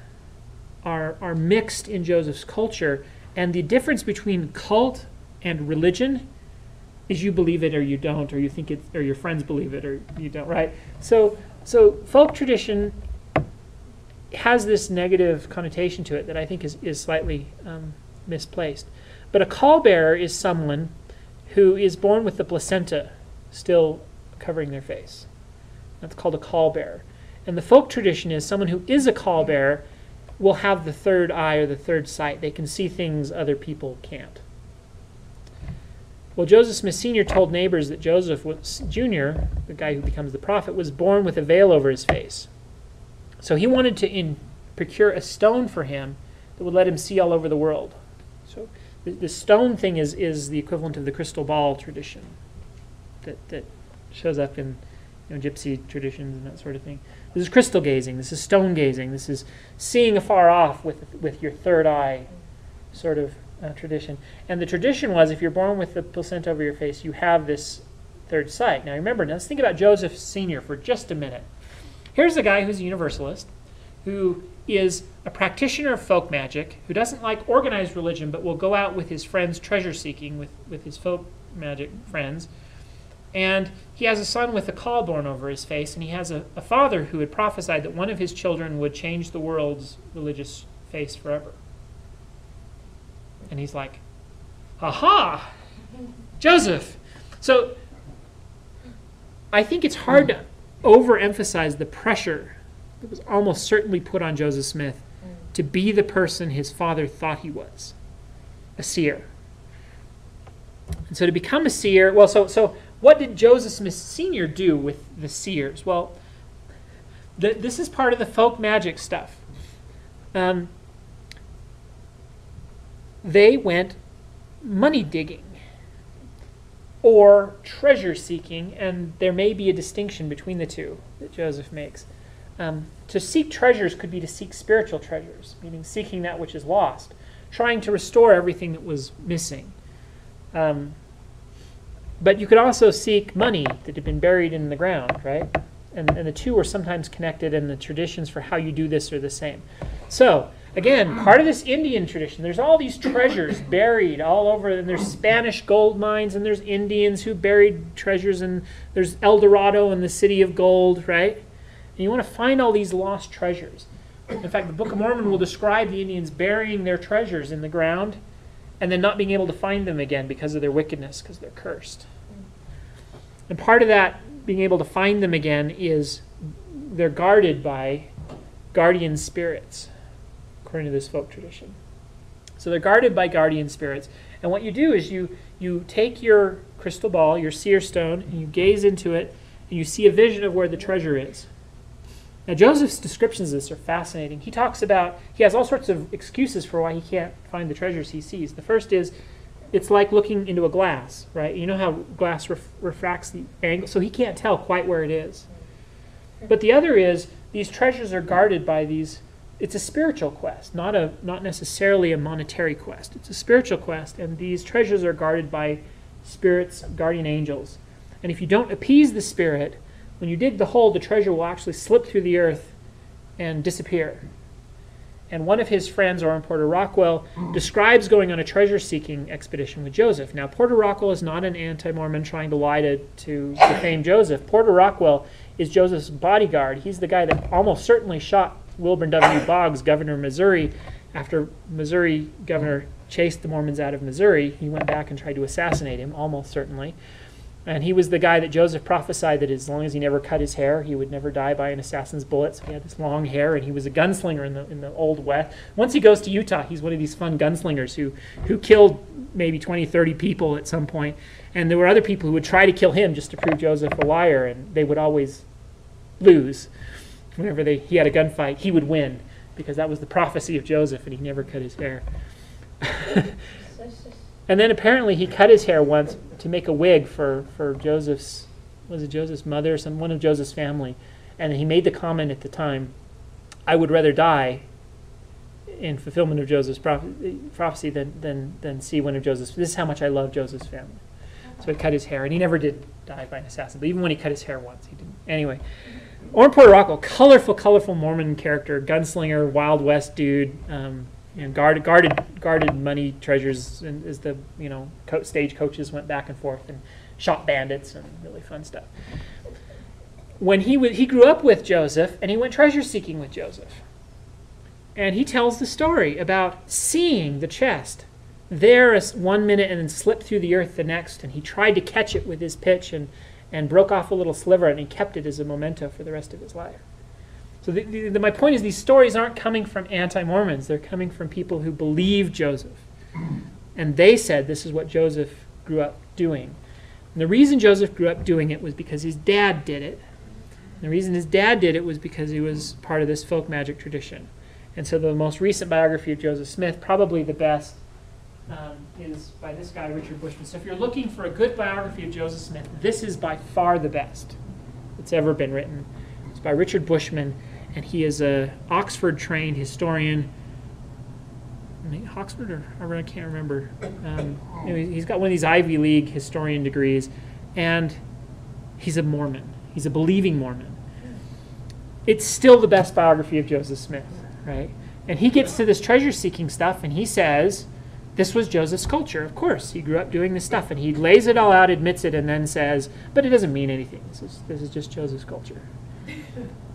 [SPEAKER 1] are, are mixed in joseph's culture and the difference between cult and religion is you believe it or you don't or you think it or your friends believe it or you don't right so so folk tradition has this negative connotation to it that I think is, is slightly um, misplaced. But a caulbearer is someone who is born with the placenta still covering their face. That's called a caulbearer. And the folk tradition is someone who is a caul bearer will have the third eye or the third sight. They can see things other people can't. Well, Joseph Smith Sr. told neighbors that Joseph was, Jr., the guy who becomes the prophet, was born with a veil over his face. So he wanted to in, procure a stone for him that would let him see all over the world. So the, stone thing is, is the equivalent of the crystal ball tradition that, that shows up in you know, gypsy traditions and that sort of thing. This is crystal gazing. This is stone gazing. This is seeing afar off with, with your third eye sort of uh, tradition. And the tradition was if you're born with the placenta over your face, you have this third sight. Now remember, now let's think about Joseph Sr. for just a minute. Here's a guy who's a universalist, who is a practitioner of folk magic, who doesn't like organized religion, but will go out with his friends treasure seeking with, with his folk magic friends. And he has a son with a caul born over his face, and he has a, a father who had prophesied that one of his children would change the world's religious face forever. And he's like, aha, Joseph. So I think it's hard to overemphasize the pressure that was almost certainly put on Joseph Smith to be the person his father thought he was a seer. And so to become a seer, well, so, so what did Joseph Smith Sr. do with the seers? Well, this is part of the folk magic stuff. Um, they went money digging or treasure seeking, and there may be a distinction between the two that Joseph makes. Um, to seek treasures could be to seek spiritual treasures, meaning seeking that which is lost, trying to restore everything that was missing. Um, but you could also seek money that had been buried in the ground, right? And, and the two are sometimes connected, and the traditions for how you do this are the same. So, again, part of this Indian tradition, there's all these treasures buried all over, and there's Spanish gold mines, and there's Indians who buried treasures, and there's El Dorado and the city of gold, right? And you want to find all these lost treasures. In fact, the Book of Mormon will describe the Indians burying their treasures in the ground and then not being able to find them again because of their wickedness, because they're cursed. And part of that being able to find them again is they're guarded by guardian spirits, according to this folk tradition. So they're guarded by guardian spirits. And what you do is you you take your crystal ball, your seer stone, and you gaze into it, and you see a vision of where the treasure is. Now, Joseph's descriptions of this are fascinating. He talks about, he has all sorts of excuses for why he can't find the treasures he sees. The first is, it's like looking into a glass, right? You know how glass ref- refracts the angle, so he can't tell quite where it is. But the other is, these treasures are guarded by these, it's a spiritual quest, not, a, not necessarily a monetary quest. It's a spiritual quest, and these treasures are guarded by spirits, guardian angels. And if you don't appease the spirit, when you dig the hole, the treasure will actually slip through the earth and disappear. And one of his friends, Orrin Porter Rockwell, hmm. describes going on a treasure seeking expedition with Joseph. Now, Porter Rockwell is not an anti Mormon trying to lie to, to defame Joseph. Porter Rockwell is Joseph's bodyguard. He's the guy that almost certainly shot Lilburn W. Boggs, governor of Missouri, after Missouri governor chased the Mormons out of Missouri. He went back and tried to assassinate him, almost certainly. And he was the guy that Joseph prophesied that as long as he never cut his hair, he would never die by an assassin's bullet. So he had this long hair, and he was a gunslinger in the in the old West. Once he goes to Utah, he's one of these fun gunslingers who who killed maybe 20, 30 people at some point. And there were other people who would try to kill him just to prove Joseph a liar, and they would always lose. Whenever they he had a gunfight, he would win because that was the prophecy of Joseph, and he never cut his hair. and then apparently he cut his hair once to make a wig for, for Joseph's was it Joseph's mother or some one of Joseph's family, and he made the comment at the time, "I would rather die in fulfillment of Joseph's prophecy than than than see one of Joseph's. This is how much I love Joseph's family." So he cut his hair, and he never did die by an assassin. But even when he cut his hair once, he didn't. Anyway, Orrin Porter Rockwell, colorful, colorful Mormon character, gunslinger, Wild West dude. Um, you know, guarded, guarded, guarded money treasures, as the you know co- stage coaches went back and forth and shot bandits and really fun stuff. When he he grew up with Joseph, and he went treasure seeking with Joseph, and he tells the story about seeing the chest there one minute and then slip through the earth the next, and he tried to catch it with his pitch and and broke off a little sliver, and he kept it as a memento for the rest of his life. So the, the, my point is, these stories aren't coming from anti-Mormons. They're coming from people who believe Joseph, and they said this is what Joseph grew up doing. And the reason Joseph grew up doing it was because his dad did it. And the reason his dad did it was because he was part of this folk magic tradition. And so the most recent biography of Joseph Smith, probably the best, um, is by this guy, Richard Bushman. So if you're looking for a good biography of Joseph Smith, this is by far the best that's ever been written. It's by Richard Bushman, and he is a Oxford-trained historian. Oxford or I can't remember. Um, anyway, he's got one of these Ivy League historian degrees, and he's a Mormon. He's a believing Mormon. It's still the best biography of Joseph Smith, right? And he gets to this treasure-seeking stuff, and he says, "This was Joseph's culture. Of course, he grew up doing this stuff." And he lays it all out, admits it, and then says, "But it doesn't mean anything. This is this is just Joseph's culture."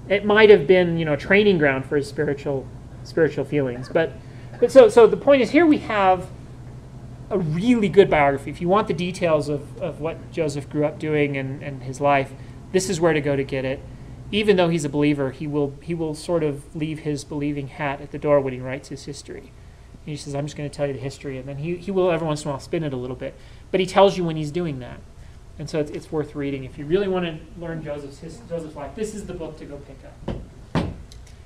[SPEAKER 1] It might have been, you know, a training ground for his spiritual spiritual feelings, but but so so the point is here we have a really good biography. If you want the details of, of what Joseph grew up doing and, and his life, this is where to go to get it. Even though he's a believer, he will he will sort of leave his believing hat at the door when he writes his history. He says, I'm just going to tell you the history, and then he, he will every once in a while spin it a little bit. But he tells you when he's doing that. And so it's, it's worth reading. If you really want to learn Joseph's, his, Joseph's life, this is the book to go pick up.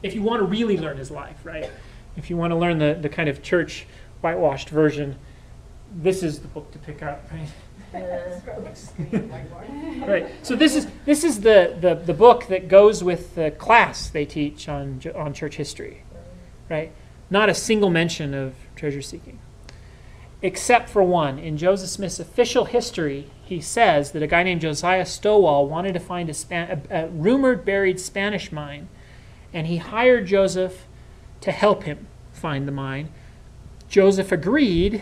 [SPEAKER 1] If you want to really learn his life, right? If you want to learn the, the kind of church whitewashed version, this is the book to pick up, right? right. So this is this is the, the, the book that goes with the class they teach on on church history, right? Not a single mention of treasure seeking, except for one. In Joseph Smith's official history, he says that a guy named Josiah Stowell wanted to find a, Span- a, a rumored buried Spanish mine, and he hired Joseph to help him find the mine. Joseph agreed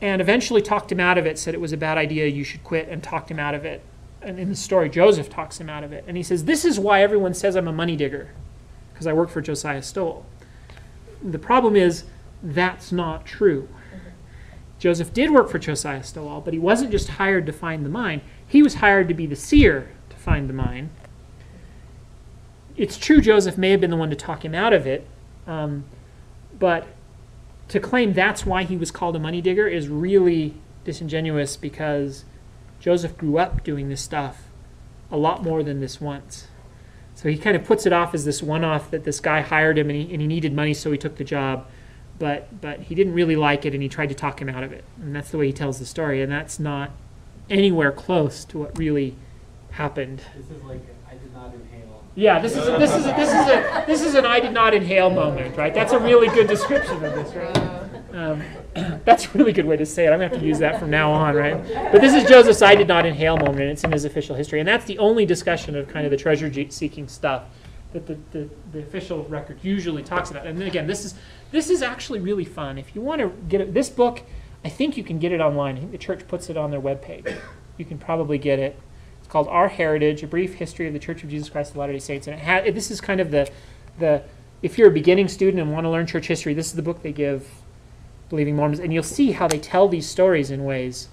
[SPEAKER 1] and eventually talked him out of it, said it was a bad idea, you should quit, and talked him out of it. And in the story, Joseph talks him out of it. And he says, This is why everyone says I'm a money digger, because I work for Josiah Stowell. The problem is, that's not true. Joseph did work for Josiah Stowell, but he wasn't just hired to find the mine, he was hired to be the seer to find the mine. It's true, Joseph may have been the one to talk him out of it, um, but to claim that's why he was called a money digger is really disingenuous because Joseph grew up doing this stuff a lot more than this once. So he kind of puts it off as this one off that this guy hired him and he, and he needed money, so he took the job. But, but he didn't really like it and he tried to talk him out of it. And that's the way he tells the story. And that's not anywhere close to what really happened.
[SPEAKER 3] This is like, I did not inhale.
[SPEAKER 1] Yeah, this is a, this is a, this is a this is an I did not inhale moment, right? That's a really good description of this, right? Um, that's a really good way to say it. I'm gonna have to use that from now on, right? But this is Joseph's I did not inhale moment, and it's in his official history, and that's the only discussion of kind of the treasure-seeking stuff that the, the, the official record usually talks about. And then again, this is this is actually really fun. If you want to get it, this book, I think you can get it online. I think the church puts it on their webpage. You can probably get it. It's called Our Heritage: A Brief History of the Church of Jesus Christ of Latter-day Saints, and it this is kind of the the if you're a beginning student and want to learn church history, this is the book they give believing Mormons, and you'll see how they tell these stories in ways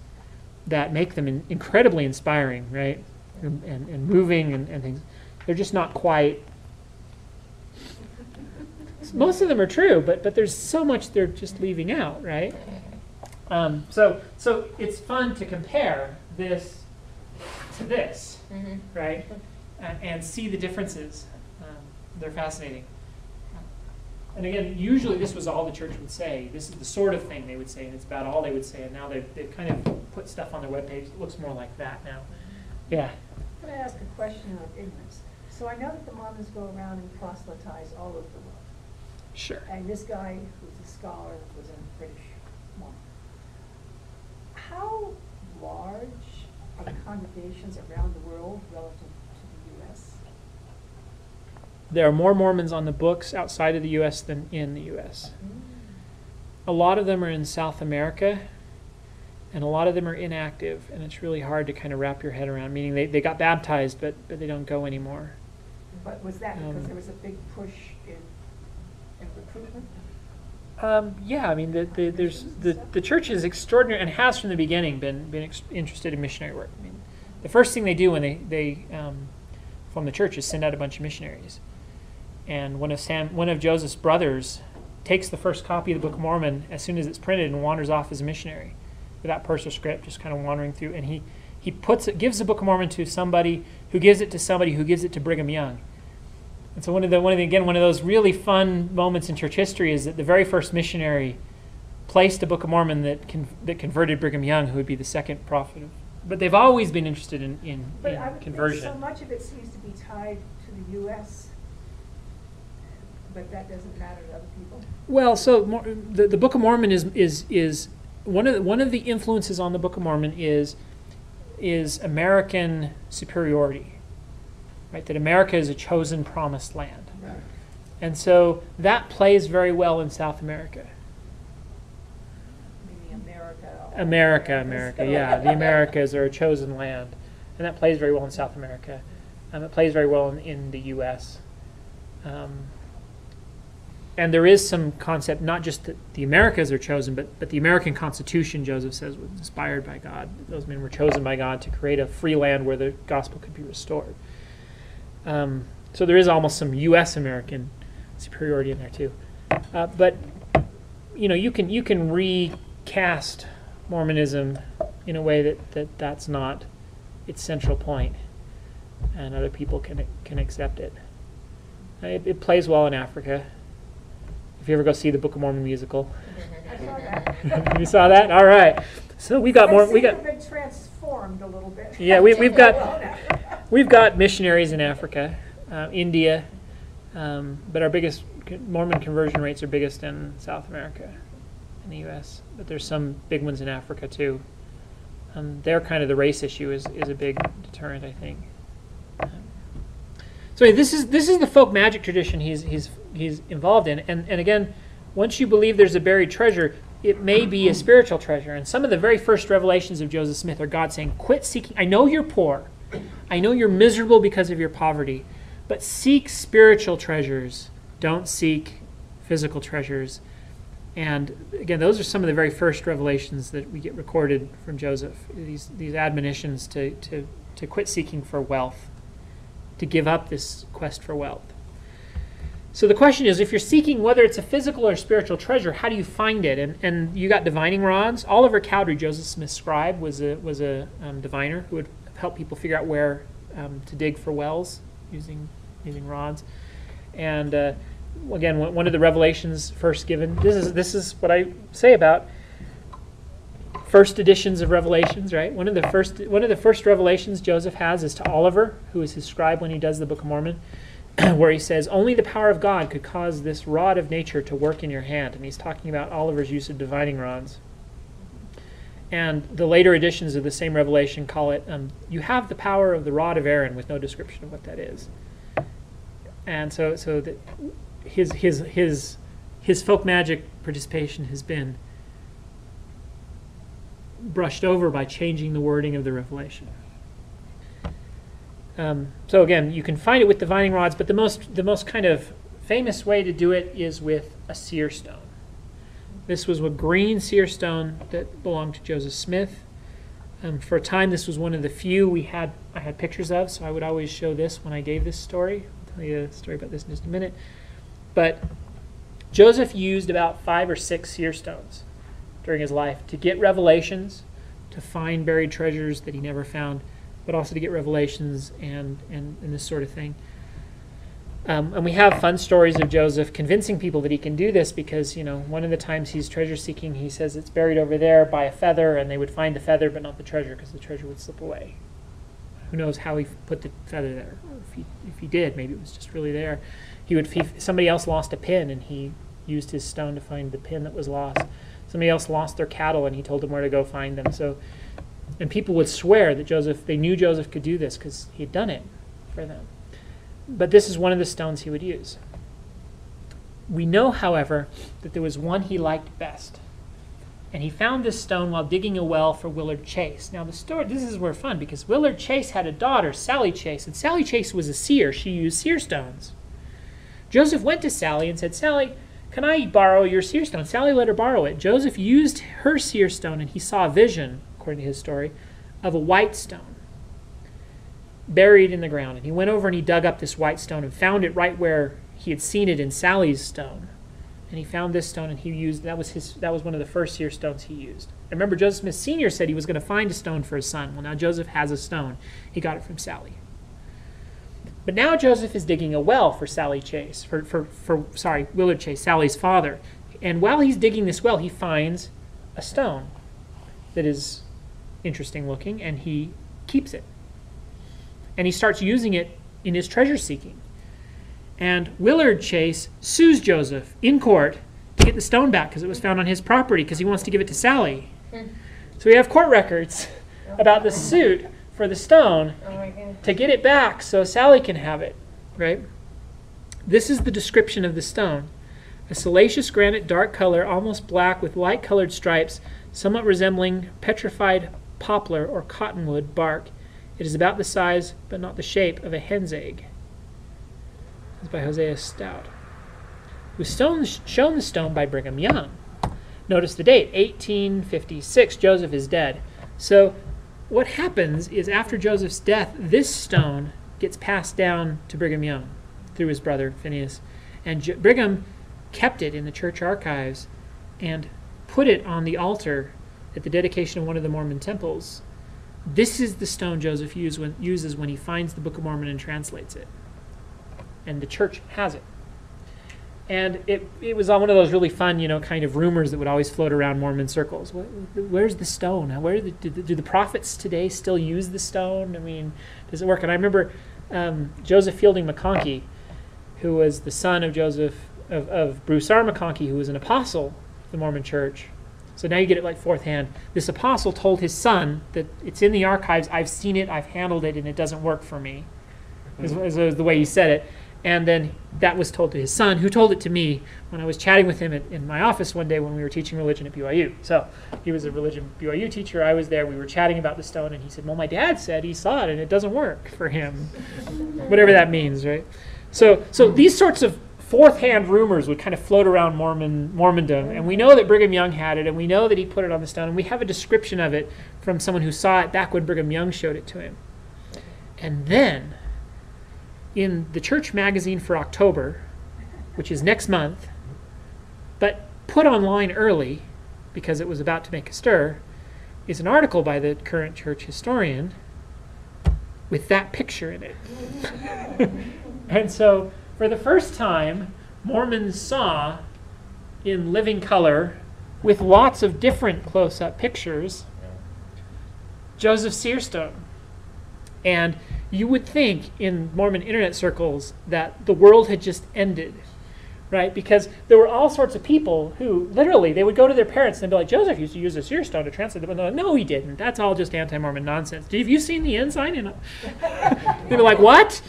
[SPEAKER 1] that make them in, incredibly inspiring, right, and, and, and moving and, and things. They're just not quite. Most of them are true, but but there's so much they're just leaving out, right? Um, so so it's fun to compare this to this, right, and, and see the differences. Um, they're fascinating. And again, usually this was all the church would say. This is the sort of thing they would say, and it's about all they would say. And now they've, they've kind of put stuff on their webpage that looks more like that now. Yeah.
[SPEAKER 2] I'm going to ask a question of ignorance. So I know that the Mormons go around and proselytize all over the world.
[SPEAKER 1] Sure.
[SPEAKER 2] And this guy, who's a scholar, was a British Mormon. How large are the congregations around the world relative to the U.S.?
[SPEAKER 1] There are more Mormons on the books outside of the U.S. than in the U.S. A lot of them are in South America, and a lot of them are inactive, and it's really hard to kind of wrap your head around. Meaning they, they got baptized, but, but they don't go anymore.
[SPEAKER 2] But was that
[SPEAKER 1] Um,
[SPEAKER 2] because there was a big push
[SPEAKER 1] Um, yeah, I mean, the, the, there's the, the church is extraordinary and has from the beginning been been interested in missionary work. I mean, the first thing they do when they they um, form the church is send out a bunch of missionaries, and one of Sam, one of Joseph's brothers, takes the first copy of the Book of Mormon as soon as it's printed and wanders off as a missionary, without purse or script, just kind of wandering through, and he he puts it, gives the Book of Mormon to somebody who gives it to somebody who gives it to Brigham Young. And so one of the one of the, again one of those really fun moments in church history is that the very first missionary placed a Book of Mormon that con- that converted Brigham Young, who would be the second prophet. Of, but they've always been interested in in,
[SPEAKER 2] But
[SPEAKER 1] in
[SPEAKER 2] I would think
[SPEAKER 1] conversion.
[SPEAKER 2] so much of it seems to be tied to the US, but that doesn't matter to other people.
[SPEAKER 1] Well, so the, the Book of Mormon is is is one of the, one of the influences on the Book of Mormon is is American superiority, right? That America is a chosen promised land, and so that plays very well in South America.
[SPEAKER 2] America.
[SPEAKER 1] America, America, yeah, the Americas are a chosen land, and that plays very well in South America. Um, it plays very well in, in the U.S. Um, and there is some concept, not just that the Americas are chosen, but but the American Constitution, Joseph says, was inspired by God. Those men were chosen by God to create a free land where the gospel could be restored. Um, so there is almost some U.S. American superiority in there too. Uh, but you know, you can you can recast Mormonism in a way that, that that's not its central point, and other people can can accept it. Uh, It, it plays well in Africa. If you ever go see the Book of Mormon musical,
[SPEAKER 2] I saw that.
[SPEAKER 1] you saw that. All right. So we got more. We
[SPEAKER 2] They
[SPEAKER 1] got
[SPEAKER 2] seem to have been transformed a little bit.
[SPEAKER 1] Yeah, we- we've got-
[SPEAKER 2] Well, now.
[SPEAKER 1] We've got missionaries in Africa, uh, India, um, but our biggest Mormon conversion rates are biggest in South America, in the U.S. But there's some big ones in Africa too. Um, they're kind of the race issue is, is a big deterrent, I think. So this is this is the folk magic tradition he's he's he's involved in, and and again, once you believe there's a buried treasure, it may be a spiritual treasure. And some of the very first revelations of Joseph Smith are God saying, "Quit seeking. I know you're poor, I know you're miserable because of your poverty, but seek spiritual treasures. Don't seek physical treasures." And again, those are some of the very first revelations that we get recorded from Joseph. These these admonitions to to to quit seeking for wealth, to give up this quest for wealth. So the question is, if you're seeking whether it's a physical or spiritual treasure, how do you find it? And and you got divining rods. Oliver Cowdery, Joseph Smith's scribe, was a was a um, diviner who would help people figure out where um, to dig for wells using using rods. And uh, again, one of the revelations first given. This is this is what I say about first editions of Revelations, right? One of the first one of the first revelations Joseph has is to Oliver, who is his scribe when he does the Book of Mormon, where he says, "Only the power of God could cause this rod of nature to work in your hand." And he's talking about Oliver's use of divining rods. And the later editions of the same revelation call it, um, "You have the power of the rod of Aaron," with no description of what that is. And so, so that his his his his folk magic participation has been brushed over by changing the wording of the revelation. Um, so again, you can find it with divining rods, but the most the most kind of famous way to do it is with a seer stone. This was a green seer stone that belonged to Joseph Smith. Um, for a time, this was one of the few we had I had pictures of, so I would always show this when I gave this story. I'll tell you a story about this in just a minute. But Joseph used about five or six seer stones during his life to get revelations, to find buried treasures that he never found, but also to get revelations and, and, and this sort of thing. Um, and we have fun stories of Joseph convincing people that he can do this because, you know, one of the times he's treasure seeking, he says it's buried over there by a feather, and they would find the feather but not the treasure because the treasure would slip away. Who knows how he put the feather there? If he, if he did, maybe it was just really there. He would, if somebody else lost a pin and he used his stone to find the pin that was lost. Somebody else lost their cattle and he told them where to go find them. So, and people would swear that Joseph, they knew Joseph could do this because he had done it for them. But this is one of the stones he would use. We know, however, that there was one he liked best. And he found this stone while digging a well for Willard Chase. Now, the story, this is where fun because Willard Chase had a daughter, Sally Chase, and Sally Chase was a seer. She used seer stones. Joseph went to Sally and said, Sally, can I borrow your seer stone? Sally let her borrow it. Joseph used her seer stone, and he saw a vision, according to his story, of a white stone buried in the ground. And he went over and he dug up this white stone and found it right where he had seen it in Sally's stone, and he found this stone, and he used that was his that was one of the first seer stones he used. And remember, Joseph Smith Senior said he was going to find a stone for his son. Well, now Joseph has a stone. He got it from Sally. But now Joseph is digging a well for Sally Chase, for, for, for sorry, Willard Chase, Sally's father. And while he's digging this well, he finds a stone that is interesting looking, and he keeps it. And he starts using it in his treasure seeking. And Willard Chase sues Joseph in court to get the stone back because it was found on his property because he wants to give it to Sally. So we have court records about the suit for the stone
[SPEAKER 4] Oh
[SPEAKER 1] to get it back so Sally can have it, right? This is the description of the stone. A siliceous granite, dark color, almost black with light colored stripes, somewhat resembling petrified poplar or cottonwood bark. It is about the size, but not the shape, of a hen's egg. Is by Hosea Stout. Was stone, shown the stone by Brigham Young. Notice the date, 1856. Joseph is dead. So what happens is after Joseph's death, this stone gets passed down to Brigham Young through his brother Phineas, and J- Brigham kept it in the church archives and put it on the altar at the dedication of one of the Mormon temples. This is the stone Joseph use when, uses when he finds the Book of Mormon and translates it, and the church has it. And it, it was on one of those really fun, you know, kind of rumors that would always float around Mormon circles. Wh- Where's the stone? Where the, do, the, do the prophets today still use the stone? I mean, does it work? And I remember um, Joseph Fielding McConkie, who was the son of Joseph of, of Bruce R. McConkie, who was an apostle of the Mormon Church. So now you get it like fourth hand. This apostle told his son that it's in the archives. I've seen it. I've handled it, and it doesn't work for me. Is, mm-hmm. is, is the way he said it. And then that was told to his son, who told it to me when I was chatting with him at, in my office one day when we were teaching religion at BYU. So he was a religion BYU teacher. I was there. We were chatting about the stone, and he said, "Well, my dad said he saw it, and it doesn't work for him, whatever that means, right?" So, so these sorts of fourth-hand rumors would kind of float around Mormon Mormondom, and we know that Brigham Young had it, and we know that he put it on the stone, and we have a description of it from someone who saw it back when Brigham Young showed it to him. And then in the church magazine for October, which is next month, but put online early because it was about to make a stir, is an article by the current church historian with that picture in it. and so, for the first time, Mormons saw in living color, with lots of different close up pictures, Joseph seer stone. And you would think in Mormon internet circles that the world had just ended, right? Because there were all sorts of people who literally they would go to their parents and be like, Joseph used to use a seer stone to translate them. And like, no, he didn't. That's all just anti-Mormon nonsense. Have you seen the ensign? And they'd be like, what?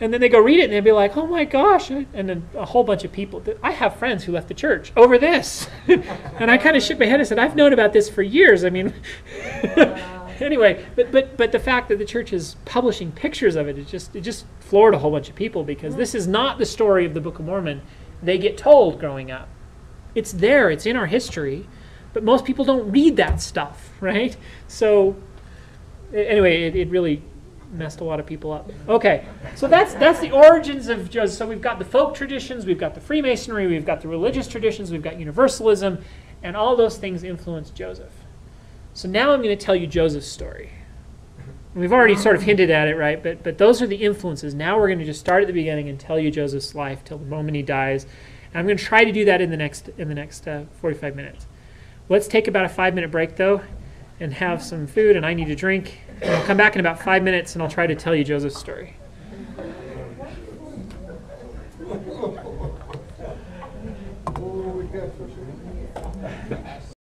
[SPEAKER 1] And then they go read it and they'd be like, oh my gosh. And then a whole bunch of people. I have friends who left the church over this. and I kind of shook my head and said, I've known about this for years. I mean, anyway, but, but, but the fact that the church is publishing pictures of it, it just, it just floored a whole bunch of people because this is not the story of the Book of Mormon they get told growing up. It's there, it's in our history, but most people don't read that stuff, right? So, anyway, it, it really messed a lot of people up. Okay, so that's that's the origins of Joseph. So we've got the folk traditions, we've got the Freemasonry, we've got the religious traditions, we've got Universalism, and all those things influenced Joseph. So now I'm going to tell you Joseph's story. We've already sort of hinted at it, right? But but those are the influences. Now we're going to just start at the beginning and tell you Joseph's life till the moment he dies. And I'm going to try to do that in the next in the next uh, 45 minutes. Let's take about a five minute break though, and have some food. And I need a drink. I'll come back in about five minutes, and I'll try to tell you Joseph's story.